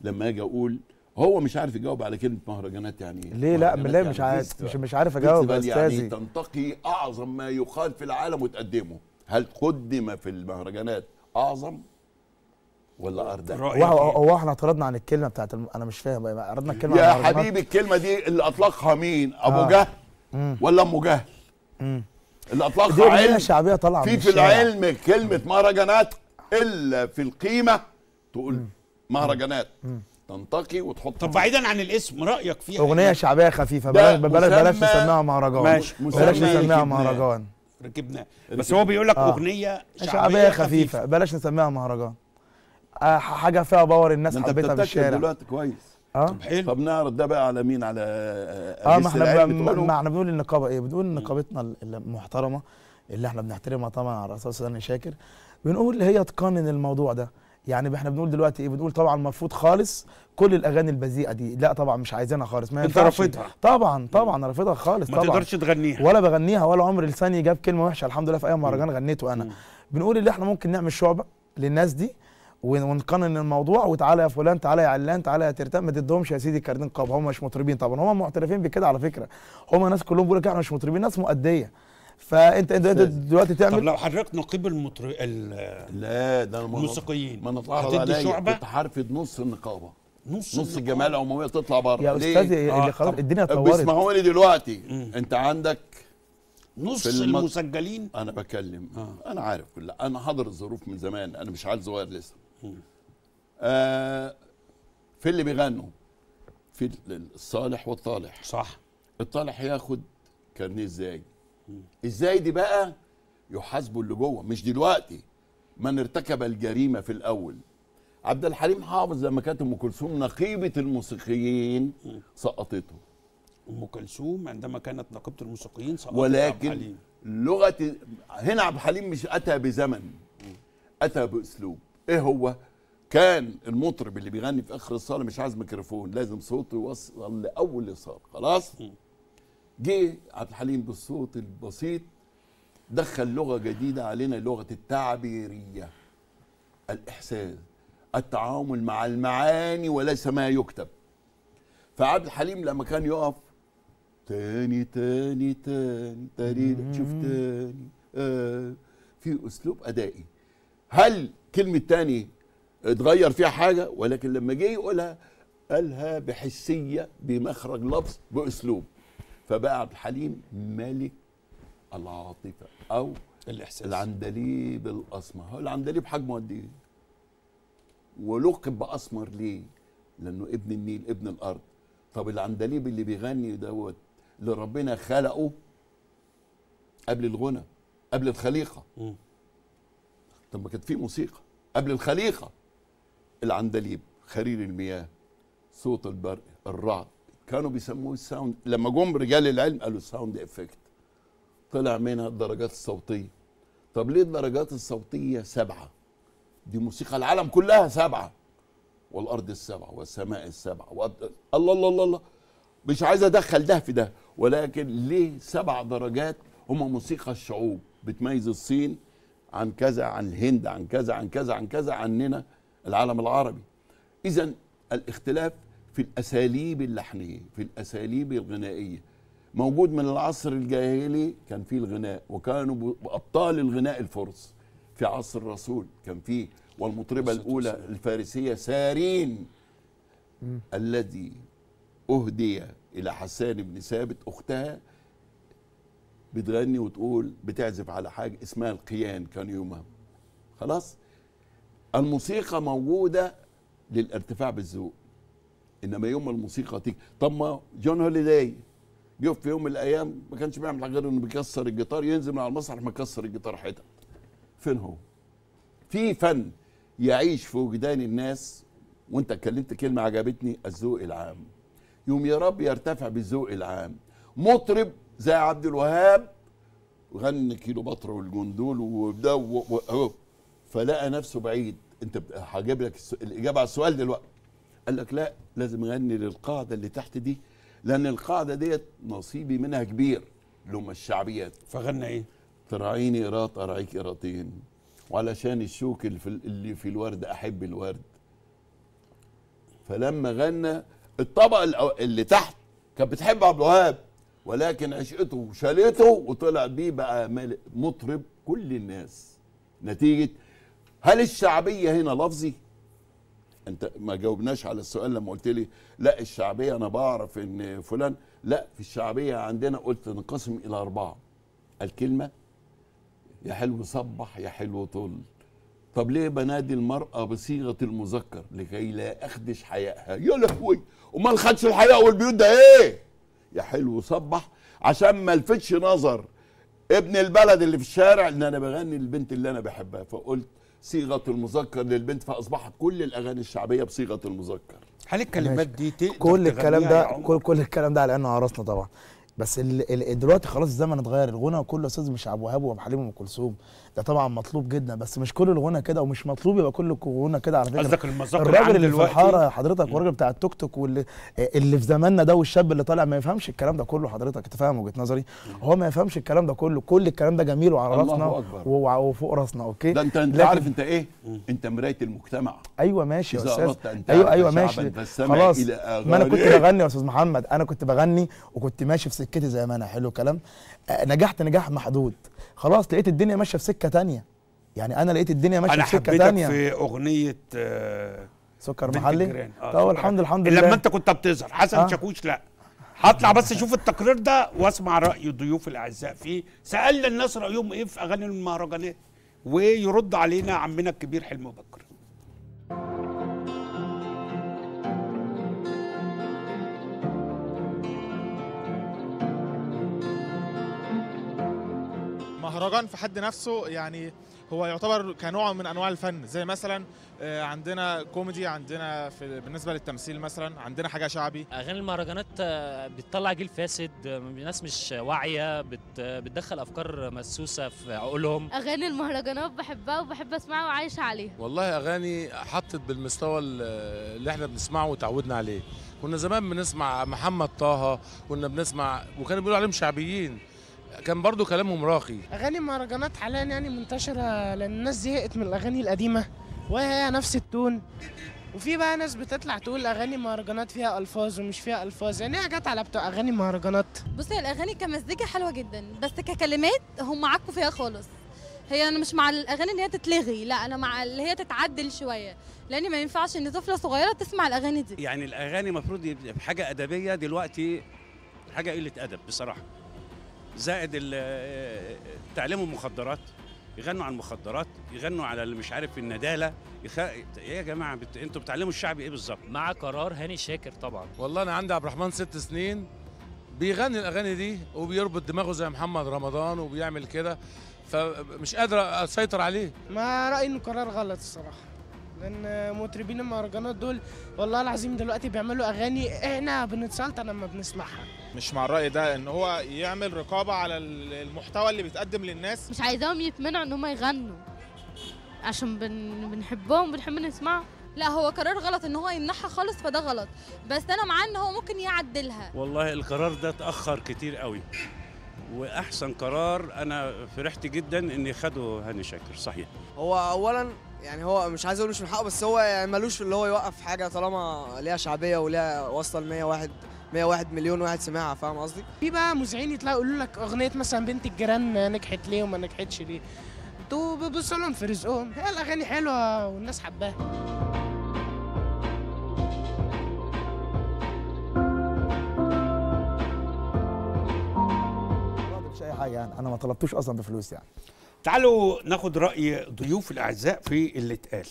لما أجي أقول هو مش عارف يجاوب على كلمة مهرجانات يعني ليه لا مهرجانات ليه يعني مش عارف. مش مش عارف أجاوب يا يعني أستاذي تنتقي أعظم ما يقال في العالم وتقدمه هل قدم في المهرجانات أعظم ولا اردع هو إيه؟ هو إحنا اعترضنا عن الكلمة بتاعت الم... أنا مش فاهم بقى أعترضنا الكلمة يا عن المهرجانات. حبيبي الكلمة دي اللي اطلقها مين أبو آه. جهل. ولا أم جهل. اللي اطلقها علم شعبية طالعة في في. العلم كلمة مهرجانات إلا في القيمة تقول مهرجانات تنتقي وتحط طب بعيدا عن الاسم رأيك فيها أغنية إيه؟ شعبية خفيفة بلاش بلاش بلاش نسميها مهرجان. ماشي. بلاش نسميها. مهرجان. ركبناه بس هو بيقول لك آه. أغنية شعبية خفيفة. بلاش نسميها مهرجان. آه، حاجة فيها باور الناس حبيتها في الشارع. دلوقتي كويس. آه؟ طب حلو. طب نعرض ده بقى على مين؟ على آه أجهزة ما إحنا ما إحنا بنقول النقابة إيه؟ بنقول نقابتنا ال- المحترمة اللي إحنا بنحترمها طبعا على راسها سيدنا شاكر. بنقول هي تقنن الموضوع ده. يعني إحنا بنقول دلوقتي إيه؟ بنقول طبعا مرفوض خالص كل الأغاني البذيئة دي. لا طبعا مش عايزينها خالص. ما أنت رافضها. طبعا طبعا رافضها خالص ما طبعا. تقدرش تغنيها. ولا بغنيها ولا عمر لساني جاب كلمة وحشة. الحمد لله في أي مهرجان غنيته أنا. بنقول اللي إحنا ممكن نعمل شعبة للناس دي ون- ونقنن الموضوع وتعالى يا فلان تعالى يا علان تعالى يا ترتان. ما تدهمش يا سيدي كاردين نقابه هم مش مطربين طبعا. هم معترفين بكده على فكرة. هم ناس كلهم بيقولوا لك إحنا مش مطربين ناس مؤدية. فانت انت, أنت. دلوقتي طب تعمل لو حضرتك نقيب المطر... ال- لا ده الموسيقيين ما أنا هتدي شعبة؟ كنت حارفد نص النقابة نص نص. الجمعيه العموميه تطلع بره يا؟ أستاذ آه، اللي خلاص طب الدنيا اتطورت بيسمعوني دلوقتي مم. أنت عندك نص المسجلين أنا بكلم آه. أنا عارف كل أنا حاضر الظروف من زمان أنا مش عيل صغير لسه مم. آه في اللي بيغنوا في ال- الصالح والطالح صح الطالح ياخد كارنيه إزاي إزاي دي بقى؟ يحاسبوا اللي جوه. مش دلوقتي. من ارتكب الجريمة في الأول. عبد الحليم حافظ لما كانت أم كلثوم نقيبة الموسيقيين سقطته. أم كلثوم عندما كانت نقيبة الموسيقيين سقطت ولكن. لغة هنا عبد الحليم مش أتى بزمن. أتى بأسلوب. إيه هو؟ كان المطرب اللي بيغني في آخر الصالة مش عايز ميكروفون لازم صوته يوصل لأول اصابه خلاص؟ جه عبد الحليم بالصوت البسيط دخل لغة جديدة علينا لغة التعبيرية الإحساس التعامل مع المعاني وليس ما يكتب. فعبد الحليم لما كان يقف تاني تاني تاني تاني شوف تاني آه في أسلوب أدائي. هل كلمة تاني اتغير فيها حاجة؟ ولكن لما جه يقولها قالها بحسية بمخرج لفظ بأسلوب. فبقى عبد الحليم ملك العاطفة أو الإحساس. العندليب الأسمر. هو العندليب حجمه قد إيه؟ ولقب بأسمر ليه؟ لأنه ابن النيل ابن الأرض. طب العندليب اللي بيغني دوت اللي ربنا خلقه قبل الغنى قبل الخليقة. مم. طب ما كانت في موسيقى قبل الخليقة. العندليب خرير المياه صوت البرق الرعد. كانوا بيسموه ال sound لما جم رجال العلم قالوا sound effect طلع منها الدرجات الصوتية. طب ليه الدرجات الصوتية سبعة؟ دي موسيقى العالم كلها سبعة. والأرض السبعة والسماء السبعة. الله الله الله الله. مش عايز أدخل ده في ده. ولكن ليه سبع درجات هم موسيقى الشعوب؟ بتميز الصين عن كذا عن الهند عن كذا عن كذا عن كذا عننا العالم العربي. اذا الاختلاف في الأساليب اللحنية في الأساليب الغنائية. موجود من العصر الجاهلي كان فيه الغناء وكانوا ابطال الغناء الفرس. في عصر الرسول كان فيه والمطربة الأولى الفارسية سارين الذي أهدي إلى حسان بن ثابت أختها بتغني وتقول بتعزف على حاجة اسمها القيان كان يومها. خلاص؟ الموسيقى موجودة للارتفاع بالذوق. إنما يوم الموسيقى تيجي. طب ما جوني هاليداي جه في يوم من الأيام ما كانش بيعمل غير إنه بيكسر الجيتار ينزل من على المسرح مكسر الجيتار حتت فين هو؟ في فن يعيش في وجدان الناس وأنت اتكلمت كلمة عجبتني الذوق العام. يوم يا رب يرتفع بالذوق العام. مطرب زي عبد الوهاب غني كليوباترا والجندول وده فلقى نفسه بعيد. أنت هجيب لك الإجابة على السؤال دلوقتي. قال لك لا لازم أغني للقاعدة اللي تحت دي لأن القاعدة ديت نصيبي منها كبير اللي هم الشعبيات فغنى إيه؟ ترعيني قراط ارعيك قراطين وعلشان الشوك اللي في, اللي في الورد أحب الورد. فلما غنى الطبقة اللي تحت كانت بتحب عبد الوهاب ولكن عشقته وشالته وطلع بيه بقى مطرب كل الناس. نتيجة هل الشعبية هنا لفظي؟ انت ما جاوبناش على السؤال لما قلت لي لا الشعبية أنا بعرف إن فلان لا في الشعبية عندنا قلت تنقسم إلى أربعة. الكلمة يا حلو صبح يا حلو طل طب ليه بنادي المرأة بصيغة المذكر؟ لكي لا أخدش حيائها. يا لهوي! وما خدش الحياء والبيوت ده إيه؟ يا حلو صبح. عشان ما الفتش نظر ابن البلد اللي في الشارع إن أنا بغني للبنت اللي أنا بحبها. فقلت صيغة المذكر للبنت فأصبحت كل الأغاني الشعبية بصيغة المذكر. هل الكلمات دي تقدر كل الكلام ده عمر؟ كل كل الكلام ده على إنه عرسنا طبعا. بس ال ال دلوقتي خلاص الزمن اتغير الغنى كله أستاذ مش عبد الوهاب وعبد الحليم وأم كلثوم. ده طبعا مطلوب جدا بس مش كل الغنى كده ومش مطلوب يبقى كل الغنى كده على فكرة. قصدك المذاكره الراجل اللي في الحارة حضرتك والراجل بتاع التوك توك واللي اللي في زماننا ده والشاب اللي طالع ما يفهمش الكلام ده كله حضرتك انت فاهم وجهة نظري؟ هو ما يفهمش الكلام ده كله كل الكلام ده جميل وعلى راسنا وفوق راسنا أوكي؟ ده انت انت لكن- عارف انت إيه؟ انت مراية المجتمع. أيوه ماشي يا أستاذ. أيوه أيوه ماشي. خلاص. ما أنا كنت. بغني يا أستاذ محمد أنا كنت بغني وكنت ماشي في سكتي زي ما أنا حلو الكلام. آه، نجحت نجاح محدود. خلاص لقيت الدنيا ماشية في سكة تانية. يعني أنا لقيت الدنيا ماشية أنا في سكة تانية. في أغنية آه، سكر محلي. آه، طب الحمد. الحمد لما لله. أنت كنت بتظهر. حسن آه. شاكوش لا. هطلع بس أشوف التقرير ده واسمع رأي ضيوف الأعزاء فيه. سألنا الناس رأيهم إيه في أغاني المهرجانات؟ ويرد علينا عمنا الكبير حلمي بكر مهرجان في حد نفسه يعني هو يعتبر كنوع من أنواع الفن. زي مثلا آه، عندنا كوميدي عندنا في بالنسبة للتمثيل مثلا عندنا حاجة شعبي. أغاني المهرجانات آه، بتطلع جيل فاسد آه، ناس مش واعية بت بتدخل أفكار مسوسه في عقولهم. أغاني المهرجانات بحبها وبحب أسمعها وعايشة عليها. والله أغاني حطت بالمستوى ال- اللي إحنا بنسمعه وتعودنا عليه. كنا زمان بنسمع محمد طه كنا بنسمع وكانوا بيقولوا عليهم شعبيين. كان برضو كلامهم راقي أغاني المهرجانات حاليا يعني منتشرة لأن الناس زهقت من الأغاني القديمة وهي نفس التون. وفي بقى ناس بتطلع تقول أغاني مهرجانات فيها ألفاظ ومش فيها ألفاظ. يعني هي جت على بتوع أغاني مهرجانات. بصي الأغاني كمزيكا حلوة جدا بس ككلمات هم عكوا فيها خالص. هي أنا مش مع الأغاني ان هي تتلغي لا أنا مع اللي هي تتعدل شوية. لأن ما ينفعش إن طفلة صغيرة تسمع الأغاني دي. يعني الأغاني المفروض يبقى حاجة أدبية دلوقتي حاجة قلة أدب بصراحة. زائد ال- تعليم المخدرات يغنوا عن المخدرات يغنوا على اللي مش عارف الندالة يخ... إيه يا جماعة بت... أنتوا بتعلموا الشعب إيه بالظبط؟ مع قرار هاني شاكر طبعا. والله أنا عندي عبد الرحمن ست سنين بيغني الأغاني دي وبيربط دماغه زي محمد رمضان وبيعمل كده فمش قادر أسيطر عليه. ما رأيي إنه قرار غلط الصراحة. لأن مطربين المهرجانات دول والله العظيم دلوقتي بيعملوا أغاني إحنا بنتسلطن لما بنسمعها. مش مع الرأي ده إن هو يعمل رقابة على ال- المحتوى اللي بيتقدم للناس؟ مش عايزاهم يتمنعوا إن هم يغنوا. عشان بن... بنحبهم بنحب نسمعهم. لا هو قرار غلط إن هو يمنعها خالص فده غلط. بس أنا معاه إن هو ممكن يعدلها. والله القرار ده اتأخر كتير قوي. وأحسن قرار أنا فرحت جدا ان خده هاني شاكر صحيح. هو اولا يعني هو مش عايز أقول مش من حقه بس هو يعني ملوش في اللي هو يوقف حاجة طالما ليها شعبية وليها واصله ل 101 101 مليون واحد سمعها فاهم قصدي؟ في بقى مذيعين يطلعوا يقولوا لك أغنية مثلا بنت الجيران نجحت ليه وما نجحتش ليه؟ أنتوا بتبصوا لهم في رزقهم هي الأغاني حلوة والناس حباها. ما طلبتش اي حاجة يعني أنا ما طلبتوش أصلا بفلوس يعني. تعالوا ناخد رأي ضيوف الأعزاء في اللي اتقال.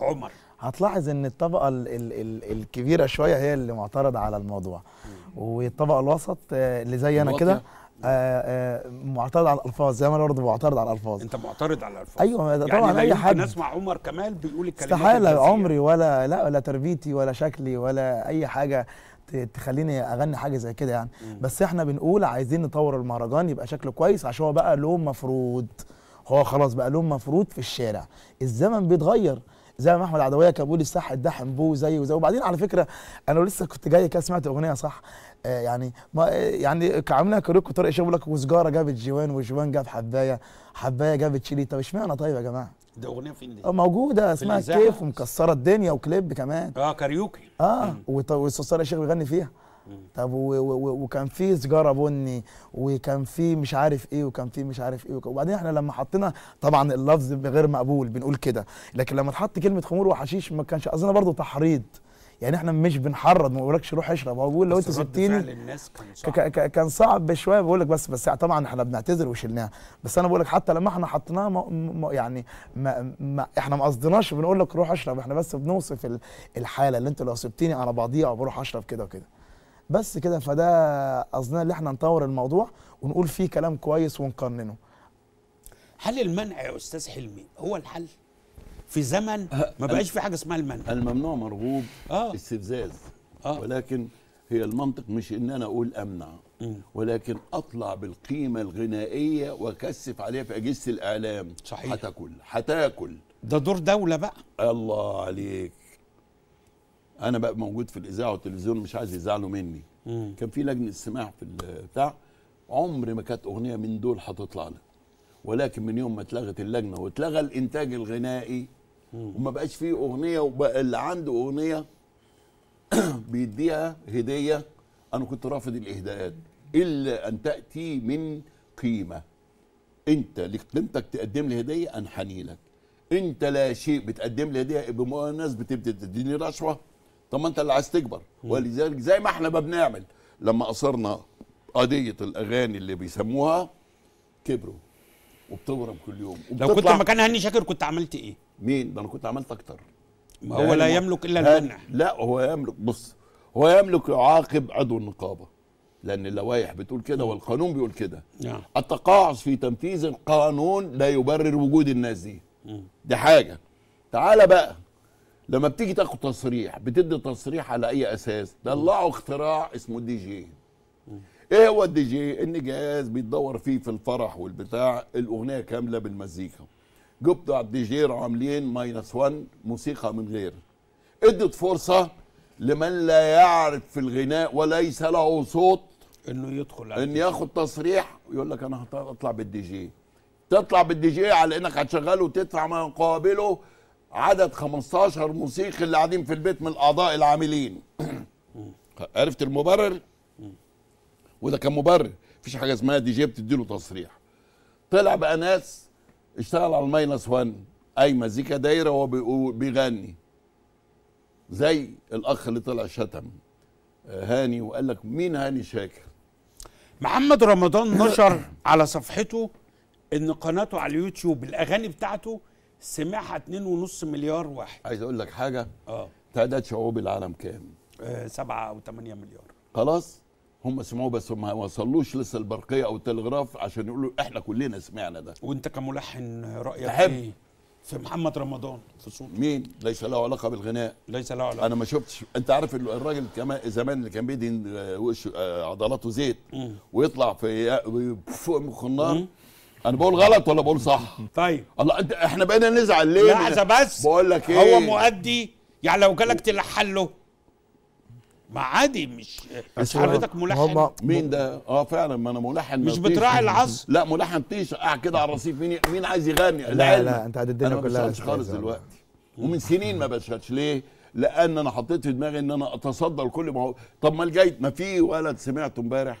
عمر. هتلاحظ إن الطبقة ال ال ال الكبيرة شوية هي اللي معترضة على الموضوع. والطبقة الوسط آه، اللي زي أنا كده آه، آه، معترض على الألفاظ زي ما أنا برضه معترض على الألفاظ. أنت معترض على الألفاظ. أيوه يعني طبعا لا أي حد. أسمع عمر كمال بيقول الكلمات استحالة. عمري ولا لا ولا تربيتي ولا شكلي ولا أي حاجة. تخليني أغني حاجة زي كده يعني. بس إحنا بنقول عايزين نطور المهرجان يبقى شكله كويس عشان هو بقى لون مفروض. هو خلاص بقى لون مفروض في الشارع. الزمن بيتغير. زي ما أحمد عدوية كان بيقول الصح ده حنبوه زي وزي وبعدين على فكرة أنا لسه كنت جاي كده سمعت أغنية صح؟ آه يعني ما آه يعني عاملينها كاريوكو طارق شاب لك وسجارة جابت جوان وجوان جاب حباية حباية جابت شيلي طب اشمعنى طيب يا جماعة؟ ده أغنية فين دي؟ آه، موجوده اسمها الإذاعة؟ كيف ومكسره الدنيا وكليب كمان. آه كاريوكي. آه وط- والصوصار يا شيخ بيغني فيها. طب و- و- وكان في سجارة بني وكان في مش عارف إيه وكان في مش عارف إيه وبعدين إحنا لما حطينا طبعا اللفظ غير مقبول بنقول كده. لكن لما اتحط كلمة خمور وحشيش ما كانش قصدنا برضو تحريض. يعني إحنا مش بنحرض ما بقولكش روح اشرب. هو بيقول لو انت الناس كان صعب. شوية. بقول لك بس بس طبعا إحنا بنعتذر وشلناها. بس أنا بقول لك حتى لما إحنا حطيناها يعني ما ما إحنا ما قصدناش بنقول لك روح اشرب. إحنا بس بنوصف ال- الحالة اللي انت لو سبتني أنا بضيع وبروح اشرب كده وكده. بس كده فده قصدنا ان إحنا نطور الموضوع ونقول فيه كلام كويس ونقننه. هل المنع يا أستاذ حلمي هو الحل؟ في زمن ما بقاش في حاجة اسمها المنع الممنوع مرغوب آه. استفزاز آه. ولكن هي المنطق مش إن أنا أقول أمنع. مم. ولكن أطلع بالقيمة الغنائية وأكثف عليها في أجهزة الإعلام. صحيح. هتاكل هتاكل ده دور دولة بقى. الله عليك. أنا بقى موجود في الإذاعة والتلفزيون مش عايز يزعلوا مني. مم. كان في لجنة استماع في البتاع عمر ما كانت أغنية من دول هتطلع لك. ولكن من يوم ما اتلغت اللجنة واتلغى الإنتاج الغنائي وما بقاش فيه أغنية وبقى اللي عنده أغنية <clears throat> بيديها هدية. أنا كنت رافض الإهداءات. إلا أن تأتي من قيمة. أنت لك قيمتك تقدم لي هدية انحني لك. أنت لا شيء بتقدم لي هدية بمناسبه بتبدا تديني رشوة. طب ما أنت اللي عايز تكبر. ولذلك زي ما إحنا ما بنعمل لما أثرنا قضية الأغاني اللي بيسموها كبروا. وبتورم كل يوم. لو كنت مكان هاني شاكر كنت عملت إيه؟ مين؟ ده أنا كنت عملت أكتر. ما هو لا يملك إلا المنع لا هو يملك بص هو يملك يعاقب عضو النقابة. لأن اللوائح بتقول كده والقانون بيقول كده. نعم. التقاعس في تنفيذ القانون لا يبرر وجود الناس دي. دي حاجة. تعالى بقى. لما بتيجي تاخد تصريح بتدي تصريح على أي أساس؟ طلعوا اختراع اسمه الدي جي. إيه هو الدي جي؟ ان جهاز بيتدور فيه في الفرح والبتاع الأغنية كاملة بالمزيكا. جبتوا على الدي جي عاملين minus 1 موسيقى من غير. ادت فرصة لمن لا يعرف في الغناء وليس له صوت. إنه يدخل إن ياخد تصريح ويقول لك أنا هطلع بالدي جي. تطلع بالدي جي على إنك هتشغله وتدفع ما يقابله عدد 15 موسيقي اللي قاعدين في البيت من الأعضاء العاملين. <clears throat> عرفت المبرر؟ وده كان مبرر مفيش حاجة اسمها دي جي بتديله تصريح. طلع بقى ناس اشتغل على ال minus 1 أي مزيكا دايرة وهو بيغني. زي الأخ اللي طلع شتم آه، هاني وقال لك مين هاني شاكر؟ محمد رمضان نشر على صفحته إن قناته على اليوتيوب الأغاني بتاعته سمعها 2.5 مليار واحد. عايز أقول لك حاجة؟ آه. تعداد شعوب العالم كام؟ آه، سبعة أو 8 مليار. خلاص؟ هم سمعوه بس ما وصلوش لسه البرقية أو التلغراف عشان يقولوا إحنا كلنا سمعنا ده. وأنت كملحن رأيك تحب. إيه؟ في محمد رمضان في صوته. مين؟ ليس له علاقة بالغناء. ليس له علاقة. أنا ما شفتش. أنت عارف ال- الراجل كمان زمان اللي كان بيدهن آه، وش آه، عضلاته زيت. مم. ويطلع في فوق مخ النار أنا بقول غلط ولا بقول صح؟ طيب. الله انت إحنا بقينا نزعل ليه؟ لحظه بس بقول لك إيه؟ هو مؤدي. يعني لو جالك تلحن له ما عادي مش مش حضرتك ملحن مين ده آه فعلا ما أنا ملحن مش بتراعي العصر لا ملحن طيش قاعد كده على الرصيف مين مين عايز يغني لا العلم. لا انت عاد الدنيا أنا ما كلها خالص. دلوقتي ومن سنين ما بشتغلش ليه؟ لأن أنا حطيت في دماغي إن أنا اتصدى لكل ما هو طب ما الجاي ما في ولد سمعته امبارح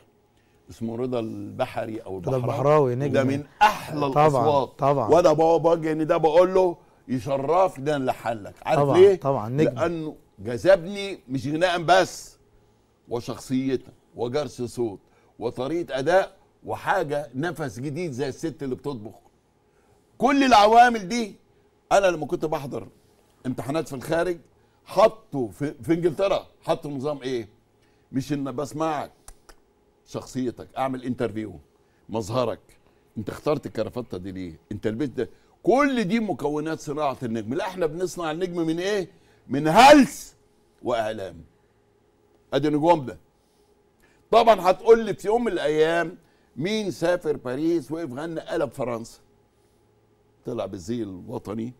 اسمه رضا البحري أو رضا البحراوي البحراوي نجم. ده من أحلى طبعاً، الأصوات طبعاً. وأنا بابا بوجه ان ده بقول له يشرفني ده نلحن لك عارف طبعاً، ليه؟ طبعاً، نجم. لأنه جذبني مش غناء بس وشخصيته وجرس صوت وطريقة أداء وحاجة نفس جديد زي الست اللي بتطبخ. كل العوامل دي أنا لما كنت بحضر امتحانات في الخارج حطوا في, في إنجلترا حطوا نظام إيه؟ مش إن بسمعك شخصيتك أعمل انترفيو مظهرك. أنت اخترت الكرافتة دي ليه؟ أنت البيت ده كل دي مكونات صناعة النجم. لا إحنا بنصنع النجم من إيه؟ من هلس وإعلام. أدي نجومنا طبعا هتقول لي في يوم من الأيام مين سافر باريس وقف غنى قلب فرنسا طلع بالزي الوطني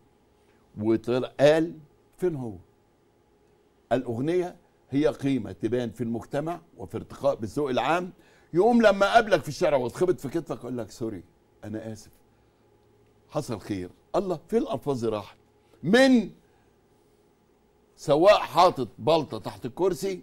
وطلع قال فين هو؟ الأغنية هي قيمة تبان في المجتمع وفي ارتقاء بالذوق العام. يقوم لما أقابلك في الشارع واتخبط في كتفك أقول لك سوري أنا آسف. حصل خير. الله فين الألفاظ راحت. من سواق حاطط بلطة تحت الكرسي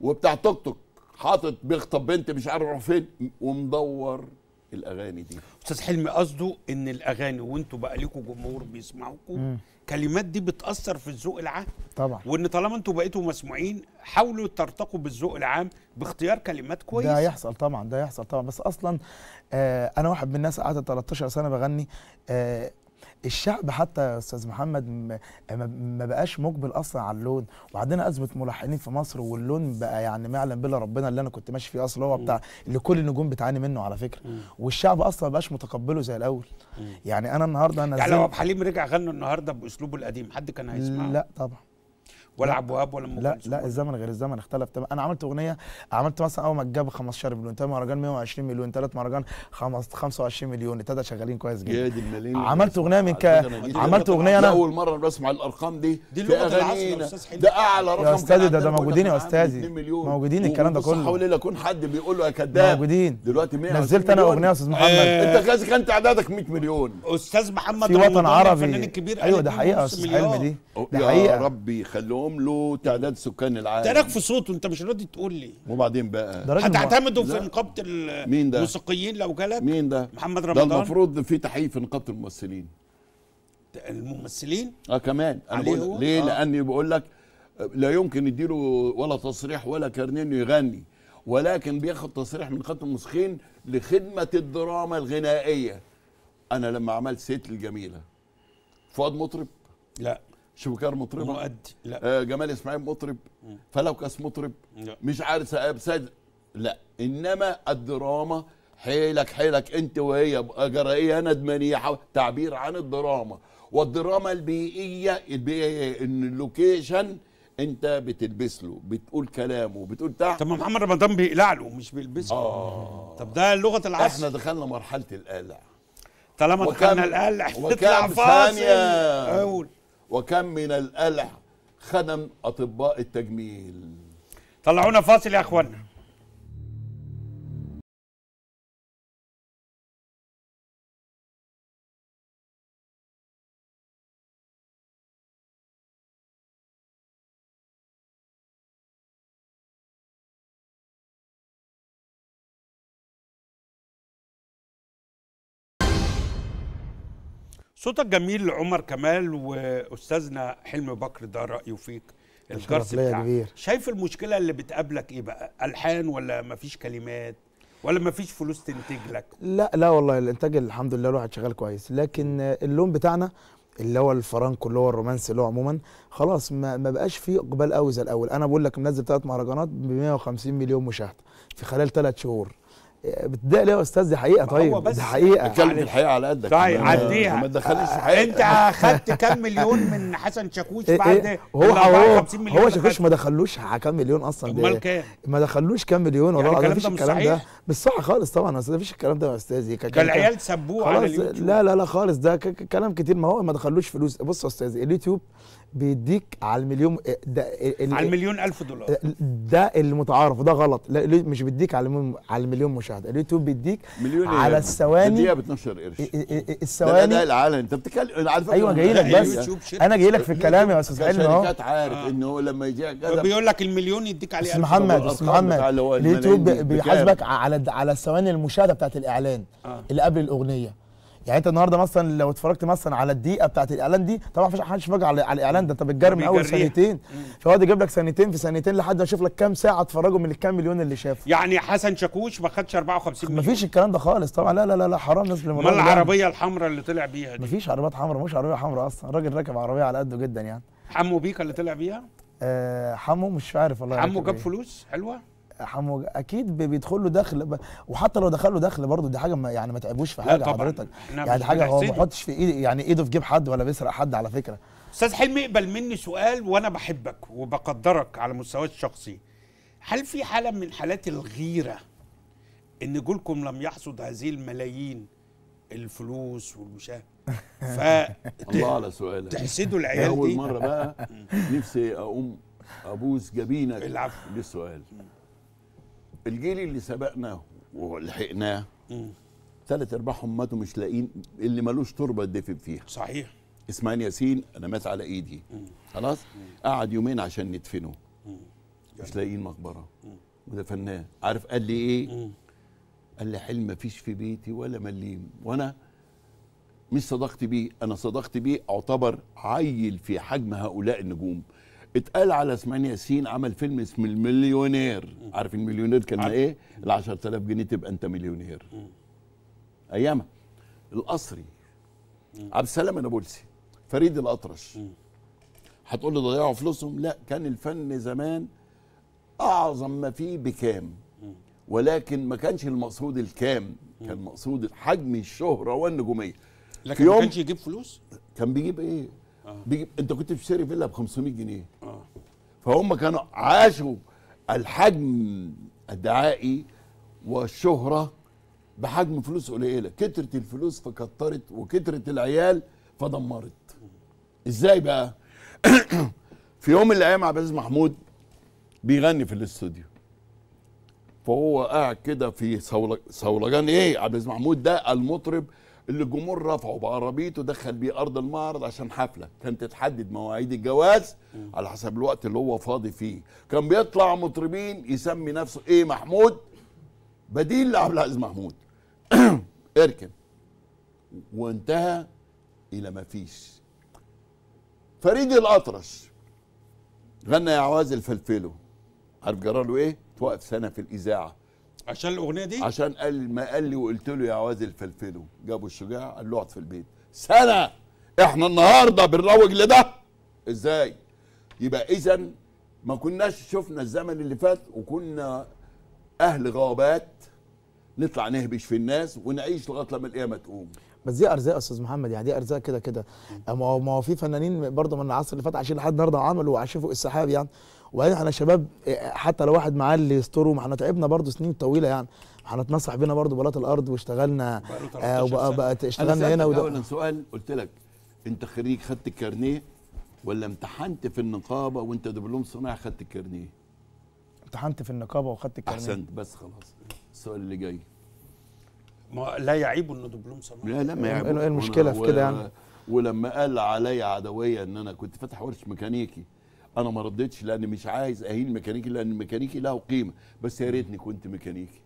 وبتاع توك توك حاطط بيخطب بنت مش عارف يروح فين ومدور الأغاني دي. أستاذ حلمي قصده إن الأغاني وأنتوا بقى لكم جمهور بيسمعوكم كلمات دي بتأثر في الذوق العام؟ طبعا. وإن طالما أنتوا بقيتوا مسموعين حاولوا ترتقوا بالذوق العام باختيار كلمات ده كويسه هيحصل طبعا ده هيحصل طبعا. بس أصلا آه أنا واحد من الناس قعدت 13 سنة بغني آه الشعب حتى يا أستاذ محمد ما ما بقاش مقبل أصلا على اللون. وعندنا أزمة ملحنين في مصر واللون بقى يعني ما يعلم بالله ربنا اللي أنا كنت ماشي فيه أصلا هو بتاع اللي كل النجوم بتعاني منه على فكرة. والشعب أصلا ما بقاش متقبله زي الأول. يعني أنا النهارده أنا يعني لو عبد الحليم رجع غنى النهارده بأسلوبه القديم حد كان هيسمعه؟ لا طبعا. ولا لا. عبد الوهاب ولا لا لا الزمن غير الزمن اختلف تمام أنا عملت أغنية عملت مثلا أول ما جاب 15 مليون تاني مهرجان 120 مليون تالت مهرجان خمس- 25 مليون. التلاتة شغالين كويس جدا. يا دي الملايين عملت أغنية من ك... عملت أغنية أنا أول مرة بسمع الأرقام دي دي في حلمي. ده أعلى رقم يا كان ده- ده موجودين يا كنا عامل أستاذي. 2 مليون. موجودين الكلام ده كله. لا يكون حد بيقول له يا كذاب. موجودين. دلوقتي 120 نزلت أنا. أغنية يا أستاذ محمد. آه. أنت كذا كان تعدادك 100 مليون. أستاذ محمد في وطن عربي. الفنان الكبير أيوه ده 2.5 حقيقة يا أستاذ. حلمي دي. ده يا حقيقة. ربي خليهم له تعداد سكان العالم. تراك في صوته انت مش راضي تقول لي. وبعدين بقى. ده هتعتمدوا في. نقابة ده؟ الموسيقيين لو جالك؟ مين ده؟ محمد ده رمضان. المفروض في تحقيق في نقابة الممثلين. الممثلين؟ آه كمان. أنا عليه بقول هو؟ ليه؟ آه. لأني بقول لك لا يمكن يديله ولا تصريح ولا كارنيه انه يغني ولكن بياخد تصريح من خط الموسيقيين لخدمة الدراما الغنائية. أنا لما عملت سيدتي الجميلة فؤاد مطرب؟ لا. شويكار مطربه مؤدي. لا. آه جمال إسماعيل مطرب. فلوكس مطرب. لا. مش عارف سيد لا. إنما الدراما حيلك حيلك أنت وهي جرائية ندمانية تعبير عن الدراما. والدراما البيئية البيئية إن ال location أنت بتلبس له بتقول كلامه بتقول بتاع. طب محمد رمضان بيقلع له مش بيلبسه. آه. طب ده لغة العصر. إحنا دخلنا مرحلة القلع. طالما دخلنا القلع وكم ثانية؟ أقول وكم من القلع خدم أطباء التجميل. طلعونا فاصل يا اخوانا صوتك جميل لعمر كمال واستاذنا حلمي بكر ده رأيه فيك. ليا بتاعك. كبير. شايف المشكلة اللي بتقابلك إيه بقى؟ ألحان ولا مفيش كلمات؟ ولا مفيش فلوس تنتج لك؟ لا لا والله الإنتاج الحمد لله الواحد شغال كويس. لكن اللون بتاعنا اللي هو الفرانكو اللي هو الرومانسي اللي هو عموما خلاص ما, ما بقاش فيه إقبال قوي زي الأول. أنا بقول لك منزل ثلاث مهرجانات ب 150 مليون مشاهدة في خلال ثلاث شهور. بتضايق ليه يا أستاذ دي حقيقة ما هو طيب بس دي حقيقة اتكلم معلش. الحقيقة على قدك طيب عديها ما تدخلنيش في حقيقة. انت أخدت كام مليون من حسن شاكوش إيه بعد إيه هو هو 54 مليون هو شاكوش؟ ما دخلوش كام مليون أصلا ده- امال كام ما دخلوش كام مليون والله يعني العظيم الكلام مفيش ده مش الكلام ده صحيح؟ مش صح خالص طبعا يا أستاذ مفيش الكلام ده يا أستاذي ك- ده ك- العيال سبوه على اليوتيوب لا لا لا خالص ده كلام كتير ما هو ما دخلوش فلوس بص يا أستاذ اليوتيوب بيديك على المليون ده ال- على المليون ألف دولار. ده المتعارف وده غلط. لا مش بيديك على المليون على المليون مشاهدة. اليوتيوب بيديك مليون على إيه؟ الثواني. الدقيقه ب 12 قرش. ي- ي- ي- ده- ده, ده الثواني. العالم. انت بتتكلم على فكرة أيوه جاي لك بس. أنا جاي لك في الكلام يا أستاذ حلمي أهو. شركات عارف آه. ان هو لما يجي كذا بيقول لك المليون يديك عليه أستاذ 1000 محمد دولار. أستاذ محمد. اليوتيوب بيحاسبك على على الثواني المشاهدة بتاعت الإعلان آه. اللي قبل الأغنية. يعني انت النهارده مثلا لو اتفرجت مثلا على الدقيقة بتاعت الإعلان دي طبعا مفيش حدش فاجئ على, على الإعلان ده. انت بتجرب من أول. سنتين فهو ده يجيب لك سنتين في سنتين لحد ما يشوف لك كام ساعة اتفرجوا من الكام مليون اللي شافه يعني حسن شاكوش ما خدش 54 مليون. مفيش الكلام ده خالص. طبعا لا لا لا, لا حرام ناس اللي يعني. العربية الحمراء اللي طلع بيها دي. مفيش عربيات حمراء مش عربية حمراء أصلا. الراجل راكب عربية على قده جدا يعني. حمو بيكا اللي طلع بيها؟ آه حمو مش عارف والله حمو جاب إيه. فلوس؟ حلوة؟ حمو أكيد بي- بيدخل له دخل. ب- وحتى لو دخل له دخل برضه دي حاجة ما يعني ما تعبوش في حاجة. حضرتك. يعني مش حاجة هو ما. بيحطش في ايد يعني ايده في جيب حد ولا بيسرق حد على فكرة. أستاذ حلمي اقبل مني سؤال وأنا بحبك وبقدرك على مستواي الشخصي. هل في حالة من حالات الغيرة إن جولكم لم يحصد هذه الملايين الفلوس والمشاهد <laughs> الله على سؤالك. فتحسدوا العيال أول دي مرة بقى. <laughs> نفسي أقوم أبوس جبينك العفو. للسؤال. الجيل اللي سبقنا ولحقناه. ثلاث أرباعهم ماتوا مش لاقيين اللي ملوش تربه يدفن فيها. صحيح. إسماعيل ياسين أنا مات على إيدي. خلاص؟ قعد يومين عشان ندفنه. مش لاقيين مقبرة. وده فنان عارف قال لي إيه؟ مم. قال لي حلم مفيش في بيتي ولا مليم. وأنا مش صدقت بيه. أنا صدقت بيه. أعتبر عيل في حجم هؤلاء النجوم. اتقال على اسماعيل ياسين عمل فيلم اسمه المليونير. عارف المليونير كان عارف. إيه؟ ال 10000 جنيه تبقى انت مليونير. ايامها. القصري. عبد السلام النابلسي. فريد الأطرش. هتقول لي ضيعوا فلوسهم؟ لا كان الفن زمان أعظم ما فيه بكام. ولكن ما كانش المقصود الكام كان مقصود حجم الشهرة والنجومية. لكن ما كانش يجيب فلوس؟ كان بيجيب إيه؟ بيجيب أنت كنت بتشتري فيلا ب 500 جنيه. فهم كانوا عاشوا الحجم الدعائي والشهرة بحجم فلوس قليلة. كترت الفلوس فكترت وكترت العيال فدمرت. إزاي بقى؟ <clears throat> في يوم من الأيام العزيز محمود بيغني في الاستوديو. فهو قاعد كده في صول- صولجان إيه؟ العزيز محمود ده المطرب اللي الجمهور رفعه بعربيته دخل بيه أرض المعرض عشان حفلة. كانت تتحدد مواعيد الجواز على حسب الوقت اللي هو فاضي فيه. كان بيطلع مطربين يسمي نفسه إيه محمود؟ بديل لعبد العزيز محمود. <coughs> اركن. وانتهى إلى ما فيش. فريد الأطرش غنى يا عواز الفلفلو. عارف جرى له إيه؟ توقف سنة في الإذاعة. عشان الأغنية دي؟ عشان قال ما قال لي وقلت له يا عواز الفلفلو جابوا الشجاع قال له اقعد في البيت. سنة! إحنا النهارده بنروج لده! إزاي؟ يبقى إذا ما كناش شفنا الزمن اللي فات وكنا أهل غابات نطلع نهبش في الناس ونعيش لغاية لما القيامة تقوم. بس دي أرزاق يا أستاذ محمد يعني دي أرزاق كده كده. ما هو في فنانين برضه من العصر اللي فات عايشين لحد النهارده عملوا وعايشين فوق السحاب يعني. وبعدين إحنا شباب حتى لو واحد معاه اللي يستره ما إحنا تعبنا برضه سنين طويلة يعني. إحنا اتمسح بينا برضه بلاط الأرض واشتغلنا بقاله 13 آه وبقى أنا اشتغلنا هنا وده. اولا سؤال قلت لك أنت خريج خدت الكارنيه ولا امتحنت في النقابة وأنت دبلوم صناعي خدت الكارنيه؟ امتحنت في النقابة وخدت الكارنيه. أحسنت بس خلاص. السؤال اللي جاي. ما لا يعيب إنه دبلوم صناعي لا لا ما يعجبني. إيه المشكلة في كده يعني؟ ولما قال عليا عدوية إن أنا كنت فاتح ورش ميكانيكي أنا ما ردتش لأن مش عايز أهين ميكانيكي لأن الميكانيكي له قيمة. بس يا ريتني كنت ميكانيكي.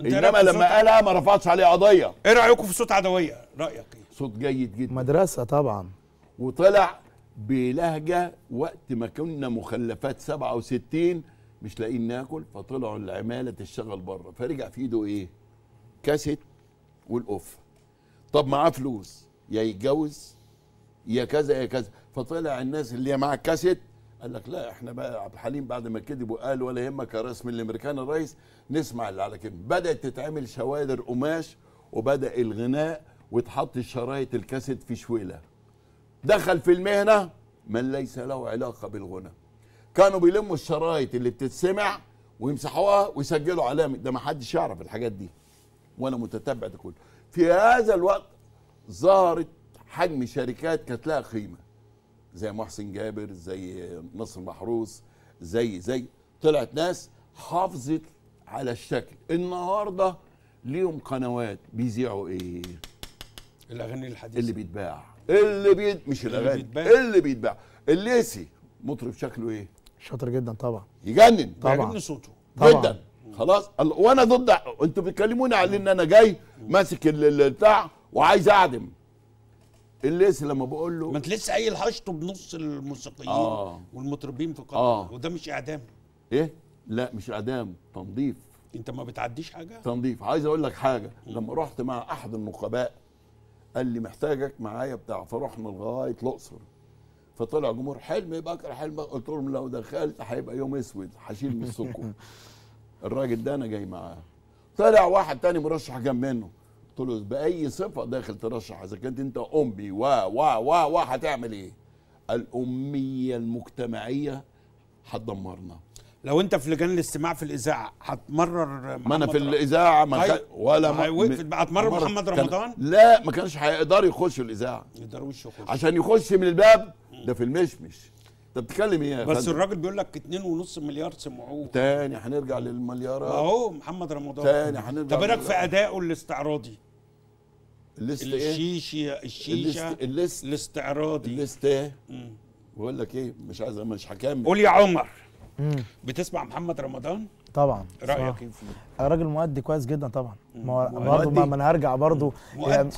إنما لما قالها ما رفعتش عليه قضية. إيه رأيكم في صوت عدوية؟ رأيك إيه؟ صوت جيد جدا. مدرسة طبعا. وطلع بلهجة وقت ما كنا مخلفات 67 مش لاقيين ناكل فطلعوا العمالة تشتغل بره. فرجع في إيده إيه؟ كاسيت والاوف طب معاه فلوس يا يتجوز يا كذا يا كذا. فطلع الناس اللي معاه كاسيت قال لك لا إحنا بقى عبد الحليم بعد ما كذب وقال ولا يهمك يا رسم الأمريكان الرئيس نسمع اللي على كده. بدأت تتعمل شوادر قماش وبدأ الغناء وتحط الشرايط الكاسيت في شويلة. دخل في المهنة من ليس له علاقة بالغنى. كانوا بيلموا الشرايط اللي بتتسمع ويمسحوها ويسجلوا علامه ده ما حدش يعرف الحاجات دي وأنا متتبع ده كله. في هذا الوقت ظهرت حجم شركات كانت لها قيمة. زي محسن جابر زي نصر محروس زي زي طلعت ناس حافظت على الشكل. النهارده ليهم قنوات بيذيعوا إيه؟ الأغاني الحديثة. اللي بيتباع. اللي بيت مش اللي الأغاني بيتباع. اللي بيتباع. الليسي مطرب شكله إيه؟ شاطر جدا طبعا. يجنن. طبعا. بيعجبني صوته. طبعا. جدا. خلاص؟ وأنا ضد أنتوا بتكلموني على إن أنا جاي ماسك ال- ال- البتاع وعايز أعدم. الليسي لما بقول له ما انت لسه قايل هشطب بنص الموسيقيين آه. والمطربين في قطر. آه. وده مش إعدام. إيه؟ لا مش إعدام تنظيف. أنت ما بتعديش حاجة؟ تنظيف. عايز أقول لك حاجة. لما رحت مع أحد النقباء قال لي محتاجك معايا بتاع فرحنا لغاية الأقصر. فطلع جمهور حلمي بكر حلمي قلت لهم لو دخلت هيبقى يوم أسود هشيل نصكم <laughs> الراجل ده أنا جاي معاه. طلع واحد تاني مرشح جنب منه. قلت له بأي صفة داخل ترشح إذا كنت أنت أمي و و و و هتعمل إيه؟ الأمية المجتمعية هتدمرنا لو أنت في لجان الاستماع في الإذاعة هتمرر ما أنا في الإذاعة ما طيب. كان- ولا ما هتمرر محمد كان- رمضان لا ما كانش هيقدروا يخشوا الإذاعة يقدروش يخش عشان يخش من الباب ده في المشمش انت بتتكلم إيه يا بس فندم؟ الراجل بيقول لك 2.5 مليار سمعوه. تاني هنرجع للمليارات. اهو محمد رمضان. تاني هنرجع طب إيه رأيك في ادائه الاستعراضي؟ الليست إيه؟ الشيشي الشيشة الليست الليست الاستعراضي. الليست إيه؟ بقول لك إيه مش عايز مش هكمل. قول يا عمر. مم. بتسمع محمد رمضان؟ طبعا. رأيك. إيه فيه راجل مؤدي كويس جدا طبعا. ما هو. برضه ما ما أنا هرجع برضه.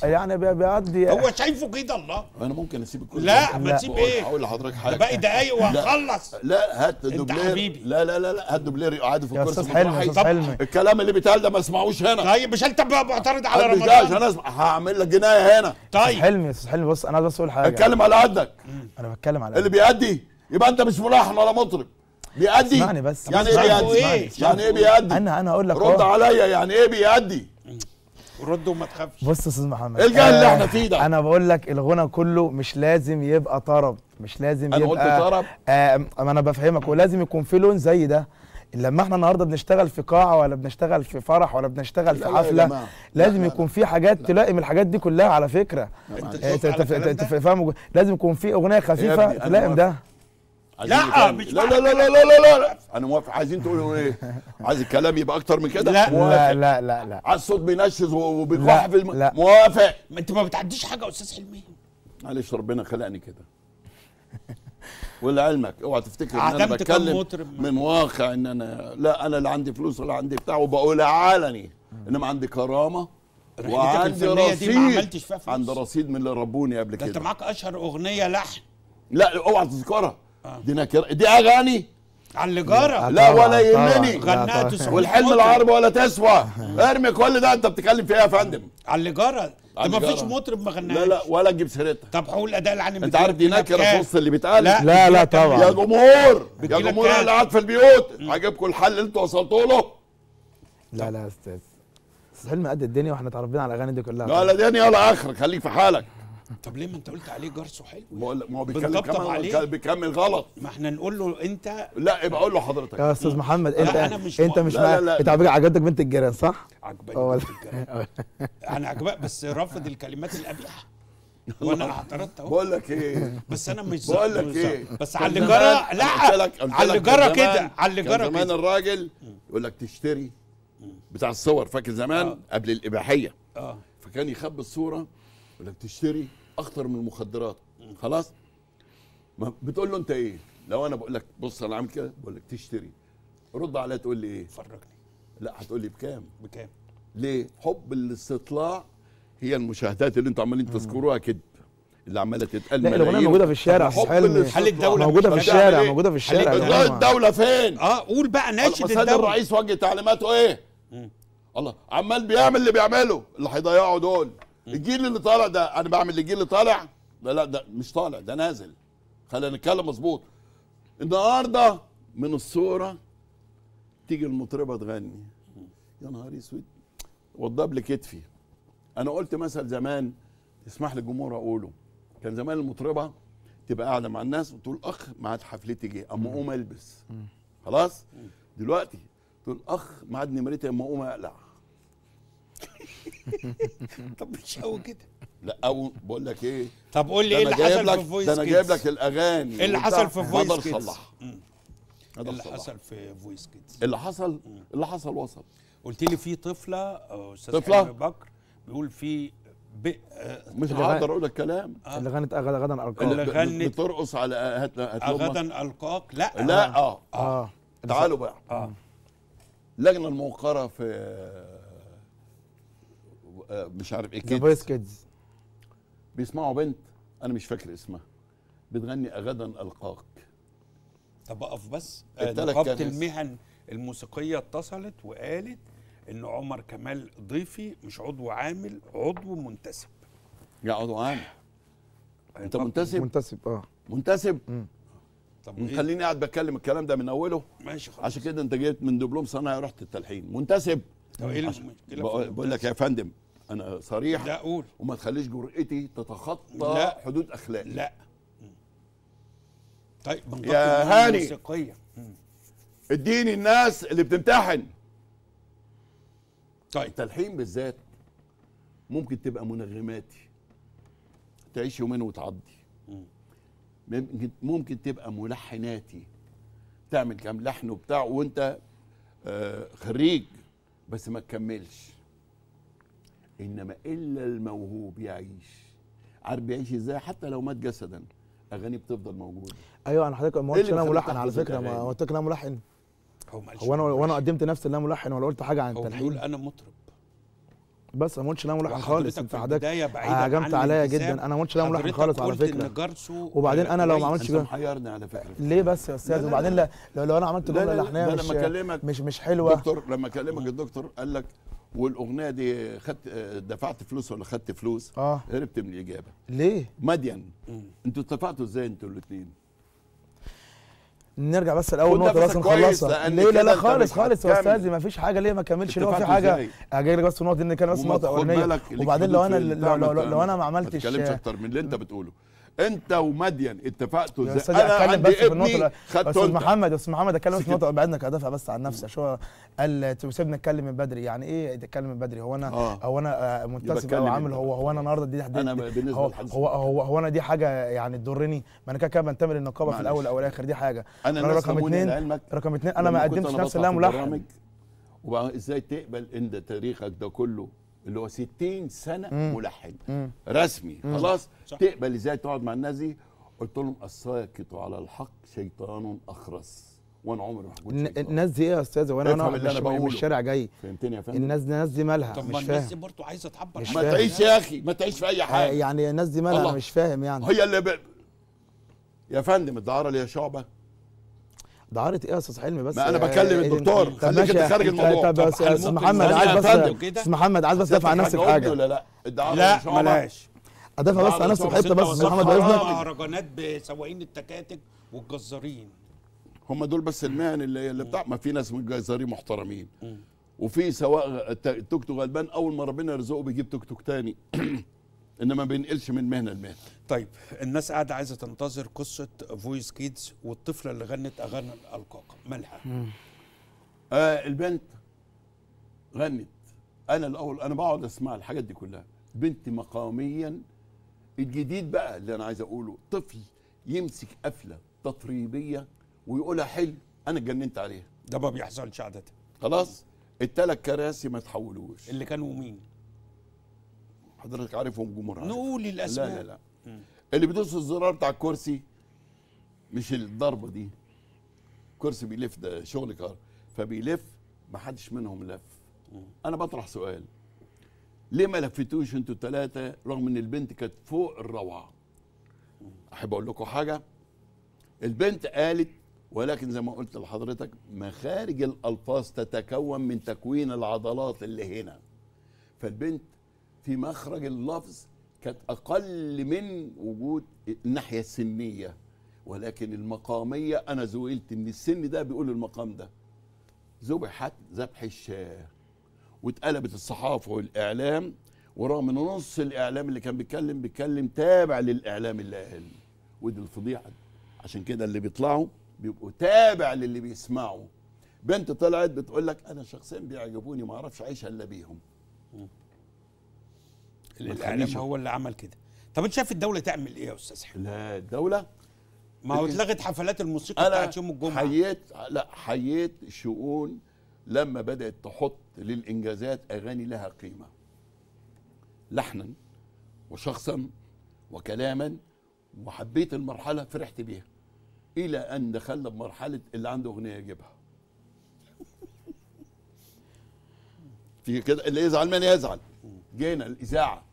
يعني بي- بيأدي هو شايفه كده الله. أنا ممكن أسيب الكل لا ما لا. تسيب إيه؟ أقول لحضرتك حاجة. باقي دقايق وهنخلص لا. هات دوبلير حبيبي. لا لا لا لا. هات دوبلير يقعدوا في يا الكرسي أستاذ حلمي يا. أستاذ حلمي. الكلام اللي بيتقال ده ما أسمعوش هنا. طيب مش أنت معترض على محدش جاي عشان رمضان اسمع هعمل لك جناية هنا. أستاذ طيب حلمي يا أستاذ حلمي بص أنا عايز بس أقول حاجة. اتكلم على قدك أنا بتكلم على اللي بيأدي يبقى أنت مش ملحن ولا مطرب. بيأدي. اسمعني بس. يعني اسمعني. إيه بيأدي؟ يعني إيه بيأدي؟ أنا أنا هقول لك رد. عليا يعني إيه بيأدي؟ رد وما تخافش. بص يا أستاذ محمد. إيه الجهل اللي إحنا فيه ده؟ أنا بقول لك الغنى كله مش لازم يبقى طرب. مش لازم أنا يبقى قلت طرب. آه ما أنا بفهمك. ولازم يكون في لون زي ده. لما إحنا النهارده بنشتغل في قاعة ولا بنشتغل في فرح ولا بنشتغل في لا لا حفلة جماعة. لازم لا لا. يكون في حاجات تلائم الحاجات دي كلها على فكرة. أنت آه،؟ فاهم؟ لازم يكون في أغنية خفيفة أنا تلائم ده. لا،. مش لا لا لا لا لا لا لا. أنا موافق. عايزين تقولوا إيه؟ عايز الكلام يبقى أكتر من كده؟ لا. موافق. لا لا لا. لا عايز الصوت بينشز وبيكح في الم... لا. موافق. ما انت ما بتعديش حاجة يا أستاذ حلمي. معلش ربنا خلقني كده. ولعلمك اوعى تفتكر إن أنا بتكلم من واقع إن أنا لا أنا لا عندي فلوس ولا عندي بتاع وبقولها علني إنما عندي كرامة وعندي الفنية دي ما رصيد. عملتش فيها فلوس. عند رصيد من اللي ربوني قبل ده أنت كده. معاك أشهر أغنية لحن. لا اوعى تذكرها. دي نكر. دي أغاني؟ على اللي جرى لا ولا يهمني. طبعاً، لا، غناها طبعاً. 900 والحلم. العربي ولا تسوى. ارمي كل ده انت بتتكلم فيها يا فندم. على اللي جرى ما فيش. مطرب ما غناش. لا لا ولا تجيب سيرتها. طب حقوق الاداء العام انت عارف دي نكرة في وسط اللي بيتقال؟ لا لا، لا، طبعاً. يا؟ جمهور. يا جمهور؟ اللي قاعد في البيوت. عجبكم الحل اللي أنتوا وصلتوا له؟ لا لا يا أستاذ. أستاذ حلمي قد الدنيا وإحنا اتربينا على الأغاني دي كلها. لا لا دنيا ولا اخر خليك في حالك. طب ليه ما انت قلت عليه جرسه حلو بقول لك ما هو بيتكلم بنطبطب كمان عليه. كان بيكمل غلط ما إحنا نقول له انت لا يبقى أقول له حضرتك يا أستاذ محمد لا، انت أنا مش أنت. مش لا، مع- لا، لا. أنت على فكرة عجبتك بنت الجيران صح؟ عجباني أول. الكلام. أنا عجبك بس رافض الكلمات القبيحة <laughs> وأنا اعترضت أهو بقول لك إيه بس أنا مش بقول لك إيه. بس على اللي زمان- جرى لا على اللي جرى كده زمان- على اللي كان جرى زمان كده الراجل يقول لك تشتري بتاع الصور فاكر زمان آه. قبل الإباحية آه فكان يخبي الصورة لك تشتري اخطر من المخدرات خلاص؟ ما بتقول له انت إيه؟ لو أنا بقول لك بص أنا عامل كده بقول لك تشتري. رد عليا تقول لي إيه؟ فرجني. لا هتقول لي بكام؟ بكام؟ ليه؟ حب الاستطلاع هي المشاهدات اللي أنتوا عمالين تذكروها كده اللي عمالة تتقال لا الأغنية. موجودة في الشارع الاستطلاع. هل الدولة موجودة في الشارع إيه؟ موجودة في الشارع. يا الدولة-. الدولة فين؟ آه قول بقى ناشد الدولة. الرئيس وجه تعليماته إيه؟ الله عمال بيعمل اللي بيعمله اللي هيضيعوا دول. الجيل اللي طالع ده أنا بعمل الجيل اللي طالع؟ لا لا ده مش طالع ده نازل. خلينا نتكلم مظبوط. النهارده من الصورة تيجي المطربة تغني. يا نهار أسود. وضب لي كتفي. أنا قلت مثل زمان اسمح لي الجمهور أقوله. كان زمان المطربة تبقى قاعدة مع الناس وتقول أخ ميعاد حفلتي جه أما أقوم ألبس. خلاص؟ دلوقتي تقول أخ ميعاد نمرتي أما أقوم أقلع. <laughs> طب مش قوي كده. لا أو بقول لك إيه؟ طب قول لي إيه اللي حصل لك في فويس ده أنا جايب؟ لك الأغاني إيه اللي حصل في فويس أقدرش كيدز؟ اصلح مم. ما إيه أقدرش اللي. حصل في فويس كيدز اللي حصل اللي حصل وصل. قلت لي في طفلة آه، أستاذ طفلة؟ حلمي بكر بيقول في ب... آه، مش هقدر أقول الكلام. اللي غنت غدا غدا ارقام اللي غنت- بترقص على هات. غدا ألقاك؟ لا. لا آه. آه. تعالوا بقى. آه. اللجنة الموقرة في آه، مش عارف إيه كده فويس كيدز بيسمعوا بنت أنا مش فاكر اسمها. بتغني غدا ألقاك. طب أقف بس. آه، نقابة. المهن الموسيقية اتصلت وقالت إن عمر كمال ضيفي مش عضو عامل عضو منتسب. يقعدوا عام أنت نقابة- منتسب؟ منتسب آه. منتسب؟ طب إيه؟ خليني قاعد بتكلم الكلام ده من أوله. ماشي خلاص. عشان كده أنت جيت من دبلوم صناعي رحت التلحين. منتسب. طب إيه المشكلة بقول بقول لك يا فندم أنا صريح. لا قول. وما تخليش جرأتي تتخطى لا. حدود أخلاقي. لا. طيب يا هاني. الموسيقية. مم. اديني الناس اللي بتمتحن. طيب. التلحين بالذات ممكن تبقى منغماتي. تعيش يومين وتعدي ممكن ممكن تبقى ملحناتي. تعمل كام لحن وبتاع وانت آه، خريج بس ما تكملش. إنما إلا الموهوب يعيش. عارف بيعيش إزاي؟ حتى لو مات جسدا. أغاني بتفضل موجودة. أيوه أنا حضرتك ما قلتش أنا ملحن على فكرة ما الأغاني؟ قلت لك أنا ملحن. هو ما هو أنا وأنا. قدمت نفسي إن أنا ملحن ولا قلت حاجة عن هو بيقول أنا مطرب. بس أنا ما قلتش إن أنا ملحن خالص. أنت حضرتك هجمت عليا جدا. أنا ما قلتش إن أنا ملحن خالص على فكرة. وبعدين أنا لو ما عملتش كده محيرني على فكرة. ليه بس يا أستاذ؟ وبعدين لو, لو أنا عملت جملة لحنية مش مش مش حلوة. دكتور لما اكلمك الدكتور قال لك والأغنية دي خدت دفعت فلوس ولا خدت فلوس؟ آه. هربت من الإجابة. ليه؟ مدين. أنتوا اتفقتوا إزاي أنتوا الاثنين نرجع بس الأول نقطة بس نخلصها. ليه؟ لا لا خالص خالص يا. أستاذي ما فيش حاجة ليه ما كملش ليه هو في حاجة؟ أجي لك بس النقطه دي إن كان بس نقطة اولانيه وبعدين لو أنا لو, لو, ما لو, لو أنا ما ما عملتش تتكلمش أكتر من اللي أنت بتقوله. انت ومدين اتفقتوا إزاي؟ أستاذ اتكلم بس ابني خدته أستاذ محمد أستاذ محمد أتكلم في. النقطه بعدنا ادافع بس عن نفسي. عشان هو قال تسيبني اتكلم من بدري. يعني إيه تتكلم من بدري؟ هو أنا آه. هو أنا آه، منتسب اتكلم أو عامل. هو هو أنا النهارده دي, دي أنا بالنسبة هو هو هو, هو أنا دي حاجة يعني تضرني. ما أنا كده كده بنتمي للنقابة في. الأول أو الآخر دي حاجة. أنا أنا رقم لعلمك. رقم اتنين أنا ما قدمتش نفسي أنا ملحن برامج، وبقى إزاي تقبل إن تاريخك ده كله؟ اللي هو 60 سنة مم. ملحن مم. رسمي. مم. خلاص؟ صح. تقبل إزاي تقعد مع الناس دي؟ قلت لهم الساكت على الحق شيطان أخرس. وأنا عمري ما هكون شيطان. الناس دي إيه يا أستاذ وأنا أنا اللي مش أنا من بقوله. الشارع جاي. فهمتني يا فندم؟ الناس دي الناس دي مالها؟ طب ما مش الناس دي برضه عايزة تعبر مش ما فاهم. تعيش يا أخي ما تعيش في أي آه، حاجة. يعني الناس دي مالها؟ مش فاهم يعني. هي اللي ب... يا فندم الدعارة اللي هي شعبة. دعارة إيه يا أستاذ حلمي بس ما أنا آه، بكلم إيه، الدكتور. خليك أنت خارج الموضوع. طب بس محمد عايز بس؟ أستاذ محمد عايز بس ادافع عن نفسي في حاجة ولا لا؟ الدعاره لا؟ بلاش. ادافع بس عن نفسي في حتة بس أستاذ محمد باذنك مهرجانات بسواقين التكاتك والجزارين. هم دول بس المهن اللي اللي بتاع ما في ناس من الجزارين محترمين. وفي الت- التوك توك غلبان أول ما ربنا يرزقه بيجيب توك توك تاني. <clears throat> إنما ما بينقلش من مهنة لمهنة. طيب الناس قاعدة عايزة تنتظر قصة Voice Kids والطفلة اللي غنت أغاني الألقاق. مالها؟ آه البنت غنت. أنا الأول أنا بقعد أسمع الحاجات دي كلها. بنت مقاميا. الجديد بقى اللي أنا عايز أقوله طفل يمسك قفلة تطريبية ويقولها حلو أنا اتجننت عليها. ده ما بيحصلش عادة. خلاص؟ التلات كراسي ما تحولوش. اللي كانوا مين؟ حضرتك عارفهم جمهور عارف. نقول الأسماء. لا لا لا. اللي بيدوس الزرار بتاع الكرسي مش الضربة دي. كرسي بيلف ده شغل كار فبيلف ما حدش منهم لف. أنا بطرح سؤال. ليه ما لفتوش أنتوا الثلاثه رغم إن البنت كانت فوق الروعة؟ أحب أقول لكم حاجة. البنت قالت ولكن زي ما قلت لحضرتك مخارج الألفاظ تتكون من تكوين العضلات اللي هنا. فالبنت في مخرج اللفظ كانت أقل من وجود الناحية السنية ولكن المقامية أنا زويلت إن السن ده بيقول المقام ده. ذبحت ذبح الشاه واتقلبت الصحافة والإعلام ورغم إن نص الإعلام اللي كان بيتكلم بيتكلم تابع للإعلام قال ودي الفضيحة. عشان كده اللي بيطلعوا بيبقوا تابع للي بيسمعوا. بنت طلعت بتقول لك أنا شخصيا بيعجبوني ما أعرفش اعيش إلا بيهم. الاعلام هو اللي عمل كده. طب انت شايف الدولة تعمل إيه يا أستاذ حلمي لا الدولة؟ ما هو اتلغت حفلات الموسيقى بتاعت يوم الجمعة. حييت لا حييت الشؤون لما بدأت تحط للإنجازات أغاني لها قيمة. لحنا وشخصا وكلاما وحبيت المرحلة فرحت بيها. إلى أن دخلنا بمرحلة اللي عنده أغنية يجيبها. <laughs> في كده اللي يزعل من يزعل. جينا الإذاعة.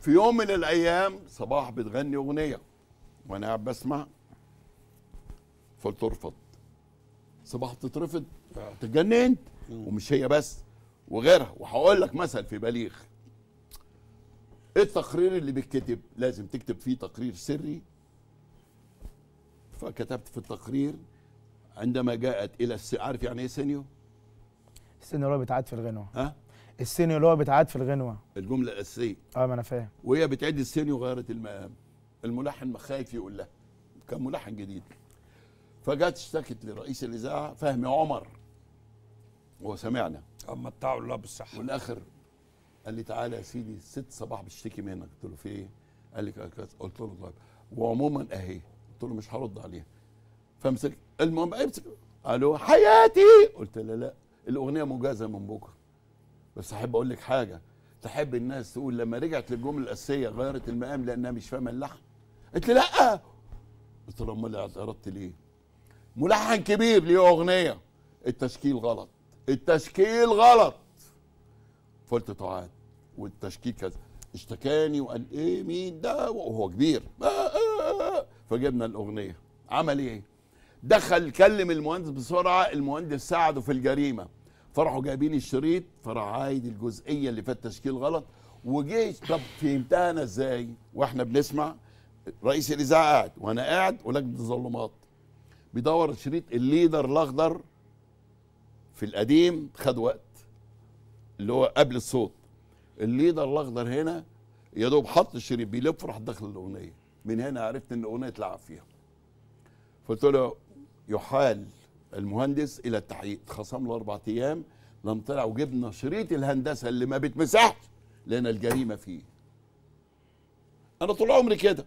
في يوم من الأيام صباح بتغني أغنية وأنا قاعد بسمع فلترفض. صباح بتترفض اتجننت ومش هي بس وغيرها. وهقول لك مثل في بليغ. التقرير اللي بيتكتب؟ لازم تكتب فيه تقرير سري. فكتبت في التقرير عندما جاءت إلى الس... عارف يعني إيه سينيو؟ هو بيتعاد في الغنوة. ها؟ السن اللي هو بيتعاد في الغنوة. الجملة الاساسيه آه ما أنا فاهم. وهي بتعد السينيو غيرت المقام الملحن خايف يقول لها. كان ملحن جديد. فجت اشتكت لرئيس الإذاعة فهمي عمر. وهو سمعنا. أما متعوا الله بالصحه والاخر قال لي تعالى يا سيدي الست صباح بتشتكي منك. قلت له في إيه؟ قال لي. قلت له طيب. وعموما أهي. قلت له مش هرد عليها. فامسك المهم امسك ألو حياتي! قلت له لا الأغنية مجازة من بكرة. بس أحب أقول لك حاجة. تحب الناس تقول لما رجعت للجمله الأساسية غيرت المقام لأنها مش فاهمة اللحن؟ قلت لي لأ. قلت له أمال اعترضت ليه؟ ملحن كبير ليه أغنية. التشكيل غلط. التشكيل غلط. فقلت تعال والتشكيل كذا. اشتكاني وقال إيه مين ده؟ وهو كبير. آه آه آه. فجبنا الأغنية. عمل إيه؟ دخل كلم المهندس بسرعة. المهندس ساعده في الجريمة. فراحوا جايبين الشريط فراح عايد الجزئية اللي فيها التشكيل غلط وجيش طب فهمتها أنا إزاي؟ وإحنا بنسمع رئيس الإذاعة قاعد وأنا قاعد ولجنه الظلمات بيدور الشريط الليدر الأخضر في القديم خد وقت اللي هو قبل الصوت. الليدر الأخضر هنا يا دوب حط الشريط بيلف راح دخل الأغنية. من هنا عرفت إن الأغنية اتلعب فيها. قلت له يحال المهندس إلى التحقيق. خصم له أربع أيام لم طلع وجبنا شريط الهندسة اللي ما بيتمسحش لأن الجريمة فيه. أنا طول عمري كده.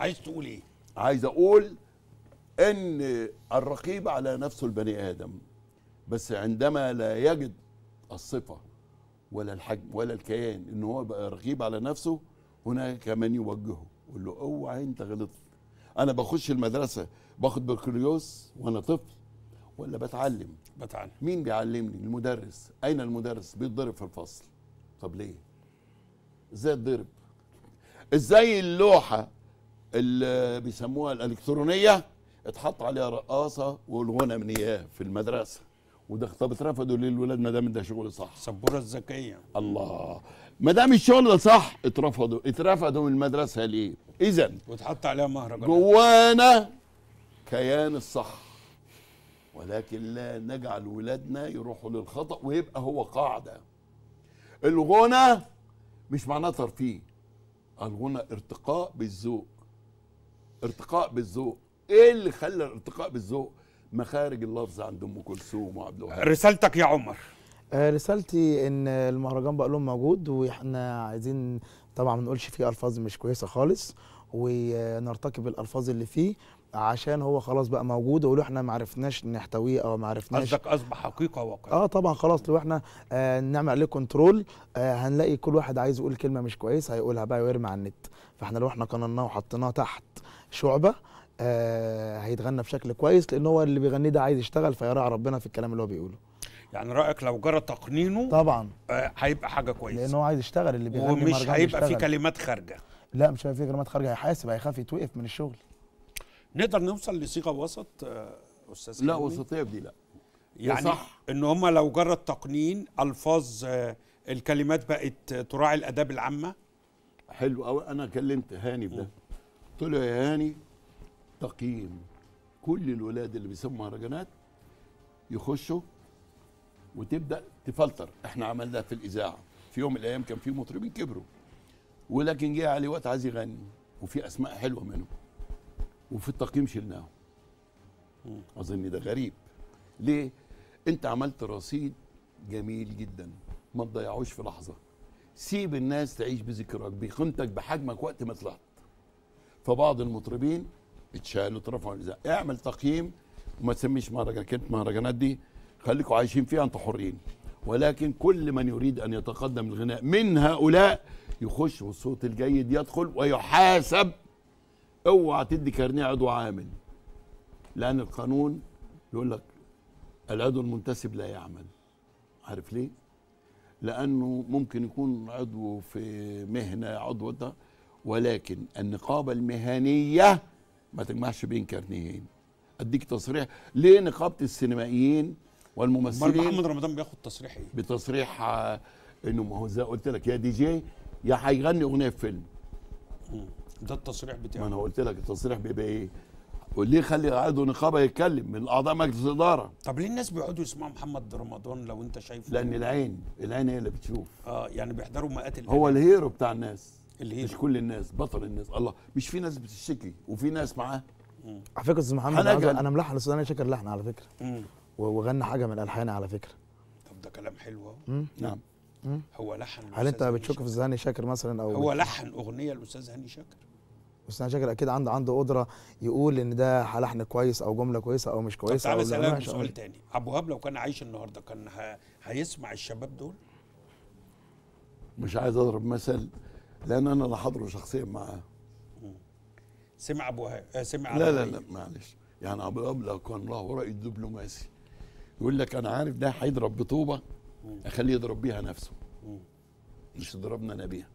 عايز تقول إيه؟ عايز أقول إن الرقيب على نفسه البني آدم بس عندما لا يجد الصفة ولا الحجم ولا الكيان إن هو بقى رقيب على نفسه هناك من يوجهه يقول له أوعى أنت غلطت. أنا بخش المدرسة باخد بكالوريوس وأنا طفل. ولا بتعلم؟ بتعلم. مين بيعلمني؟ المدرس. أين المدرس؟ بيتضرب في الفصل. طب ليه؟ إزاي اتضرب؟ إزاي اللوحة اللي بيسموها الإلكترونية اتحط عليها رقاصة والغنى من إياه في المدرسة؟ وده طب اترفضوا ليه الولاد ما دام ده شغل صح؟ السبوره الذكية. الله. ما دام الشغل ده صح اترفضوا. اترفضوا من المدرسة ليه؟ اذا واتحط عليها مهرجان جوانا كيان الصح. ولكن لا نجعل ولادنا يروحوا للخطأ ويبقى هو قاعدة. الغنى مش معناه ترفيه. الغنى ارتقاء بالذوق. ارتقاء بالذوق. إيه اللي خلى الارتقاء بالذوق؟ مخارج اللفظ عند أم كلثوم وعبد الوهاب. رسالتك يا عمر. آه، رسالتي إن المهرجان بقى لهم موجود وإحنا عايزين طبعا ما نقولش فيه ألفاظ مش كويسة خالص ونرتكب الالفاظ اللي فيه. عشان هو خلاص بقى موجود ولو إحنا ما عرفناش نحتويه أو ما عرفناش قصدك أصبح حقيقة واقع آه طبعا خلاص لو إحنا آه نعمل عليه كنترول آه هنلاقي كل واحد عايز يقول كلمة مش كويسة هيقولها بقى ويرمي على النت. فاحنا لو إحنا قنناه وحطيناه تحت شعبة آه هيتغنى بشكل كويس لأن هو اللي بيغنيه ده عايز يشتغل فيراعي ربنا في الكلام اللي هو بيقوله. يعني رأيك لو جرى تقنينه طبعا. آه هيبقى حاجة كويسة. لأن هو عايز يشتغل اللي بيغني ومش هيبقى في. كلمات خارجة. لا مش هيبقى في كلمات خارجة هيحاسب هيخاف يتوقف من الشغل. نقدر نوصل لصيغة وسط آه، أستاذ لا؟ وسطية دي لا. يعني صح. إن هم لو جرى التقنين ألفاظ آه، الكلمات بقت تراعي الأداب العامة؟ حلو قوي أنا كلمت هاني بده قلت له يا هاني تقييم. كل الولاد اللي بيسموا مهرجانات يخشوا وتبدأ تفلتر. إحنا عملناها في الإذاعة. في يوم من الأيام كان في مطربين كبروا. ولكن جه عليه وقت عايز يغني. وفي أسماء حلوة منهم. وفي التقييم شلناهم. اظن ده؟ غريب. ليه؟ أنت عملت رصيد جميل جدا ما تضيعوش في لحظة. سيب الناس تعيش بذكرك بقيمتك بحجمك وقت ما طلعت. فبعض المطربين اتشالوا اترفعوا. اعمل تقييم وما تسميش مهرجان. كلمة مهرجانات دي خليكم عايشين فيها أنتوا حرين. ولكن كل من يريد أن يتقدم الغناء من هؤلاء يخش والصوت الجيد يدخل ويحاسب اوعى تدي كارنيه عضو عامل لأن القانون يقول لك العضو المنتسب لا يعمل. عارف ليه؟ لأنه ممكن يكون عضو في مهنة عضو ده ولكن النقابة المهنية ما تجمعش بين كارنيهين. أديك تصريح ليه نقابة السينمائيين والممثلين محمد رمضان بياخد تصريح إيه؟ بتصريح آه، إنه ما هو زي قلت لك يا دي جي يا هيغني أغنية في فيلم. ده التصريح ما بتاعه أنا قلت لك التصريح بيبقى إيه؟ وليه خلي عضو نقابة يتكلم من أعضاء مجلس الإدارة. طب ليه الناس بيقعدوا يسمعوا محمد رمضان لو أنت شايفه؟ لأن العين العين هي اللي بتشوف. آه يعني بيحضروا مئات هو. ال hero بتاع الناس. ال hero. مش كل الناس بطل الناس. الله مش في ناس بتشتكي وفي ناس معاه. على فكرة أستاذ محمد. أنا ملحن الاستاذ هاني شاكر لحن على فكرة. مم. وغنى حاجة من الحاني على فكرة. طب ده كلام حلو أهو. مم. نعم. هو لحن هل أنت بتشك في هاني شاكر مثلا أو هو لحن أغنية الأستاذ هاني شاكر. أستاذ هاني شاكر أكيد عنده عنده قدرة يقول إن ده لحن كويس أو جملة كويسة أو مش طب كويسه أو تعالى أسألك سؤال تاني. أبو وهاب لو كان عايش النهارده كان ه... هيسمع الشباب دول؟ مش عايز أضرب مثل لأن أنا اللي حاضره شخصيا معاه. سمع أبو وهاب آه، سمع لا لا. لا معلش. يعني أبو وهاب لو كان له رأي دبلوماسي يقول لك أنا عارف ده هيضرب بطوبة أخليه يضرب بيها نفسه. مش يضربنا أنا بيها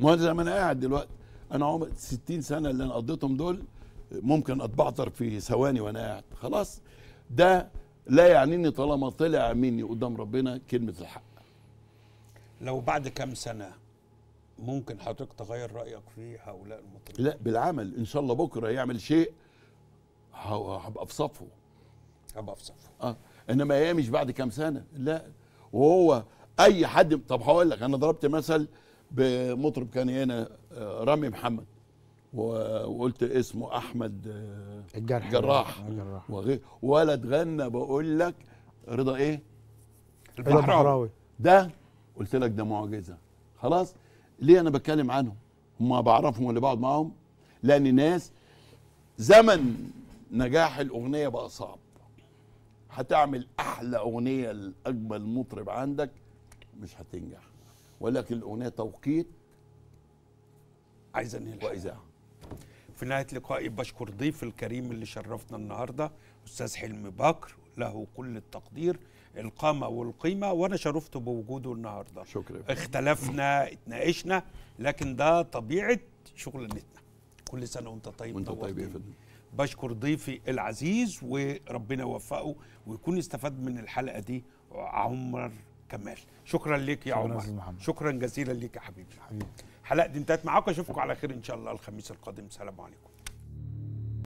ما زي ما أنا قاعد دلوقتي أنا عمر 60 سنة اللي أنا قضيتهم دول ممكن أتبعتر في ثواني وأنا قاعد. خلاص. ده لا يعنيني طالما طلع مني قدام ربنا كلمة الحق. لو بعد كام سنة ممكن حضرتك تغير رأيك في هؤلاء المطربين لا بالعمل. إن شاء الله بكرة يعمل شيء هبقى في صفه ابقى في صفه آه. إنما هي مش بعد كام سنة. لا. وهو أي حد طب هقول لك أنا ضربت مثل بمطرب كان هنا آه، رامي محمد وقلت اسمه أحمد آه، الجرح. جراح الجراح وغير ولد غنى بقول لك رضا إيه؟ البحراوي. ده قلت لك ده معجزة. خلاص ليه أنا بتكلم عنهم؟ هم بعرفهم اللي بقعد معاهم لأن ناس زمن نجاح الأغنية بقى صعب. هتعمل أحلى أغنية لأجمل مطرب عندك مش هتنجح. ولكن الأغنية توقيت عايز انهي الحلقة. وإذاعة. في نهاية لقائي بشكر ضيف الكريم اللي شرفنا النهارده أستاذ حلمي بكر له كل التقدير القامة والقيمة وأنا شرفت بوجوده النهارده. شكرا. اختلفنا اتناقشنا لكن ده طبيعة شغلانتنا كل سنة وأنت طيب وأنت طيب يا. فندم. بشكر ضيفي العزيز وربنا يوفقه ويكون استفاد من الحلقة دي عمر كمال. شكرا ليك يا شكراً عمر. شكرا جزيلا ليك يا حبيبي. حبيبي. حلقه دي انتهت معاكم أشوفكم على خير إن شاء الله الخميس القادم. سلام عليكم.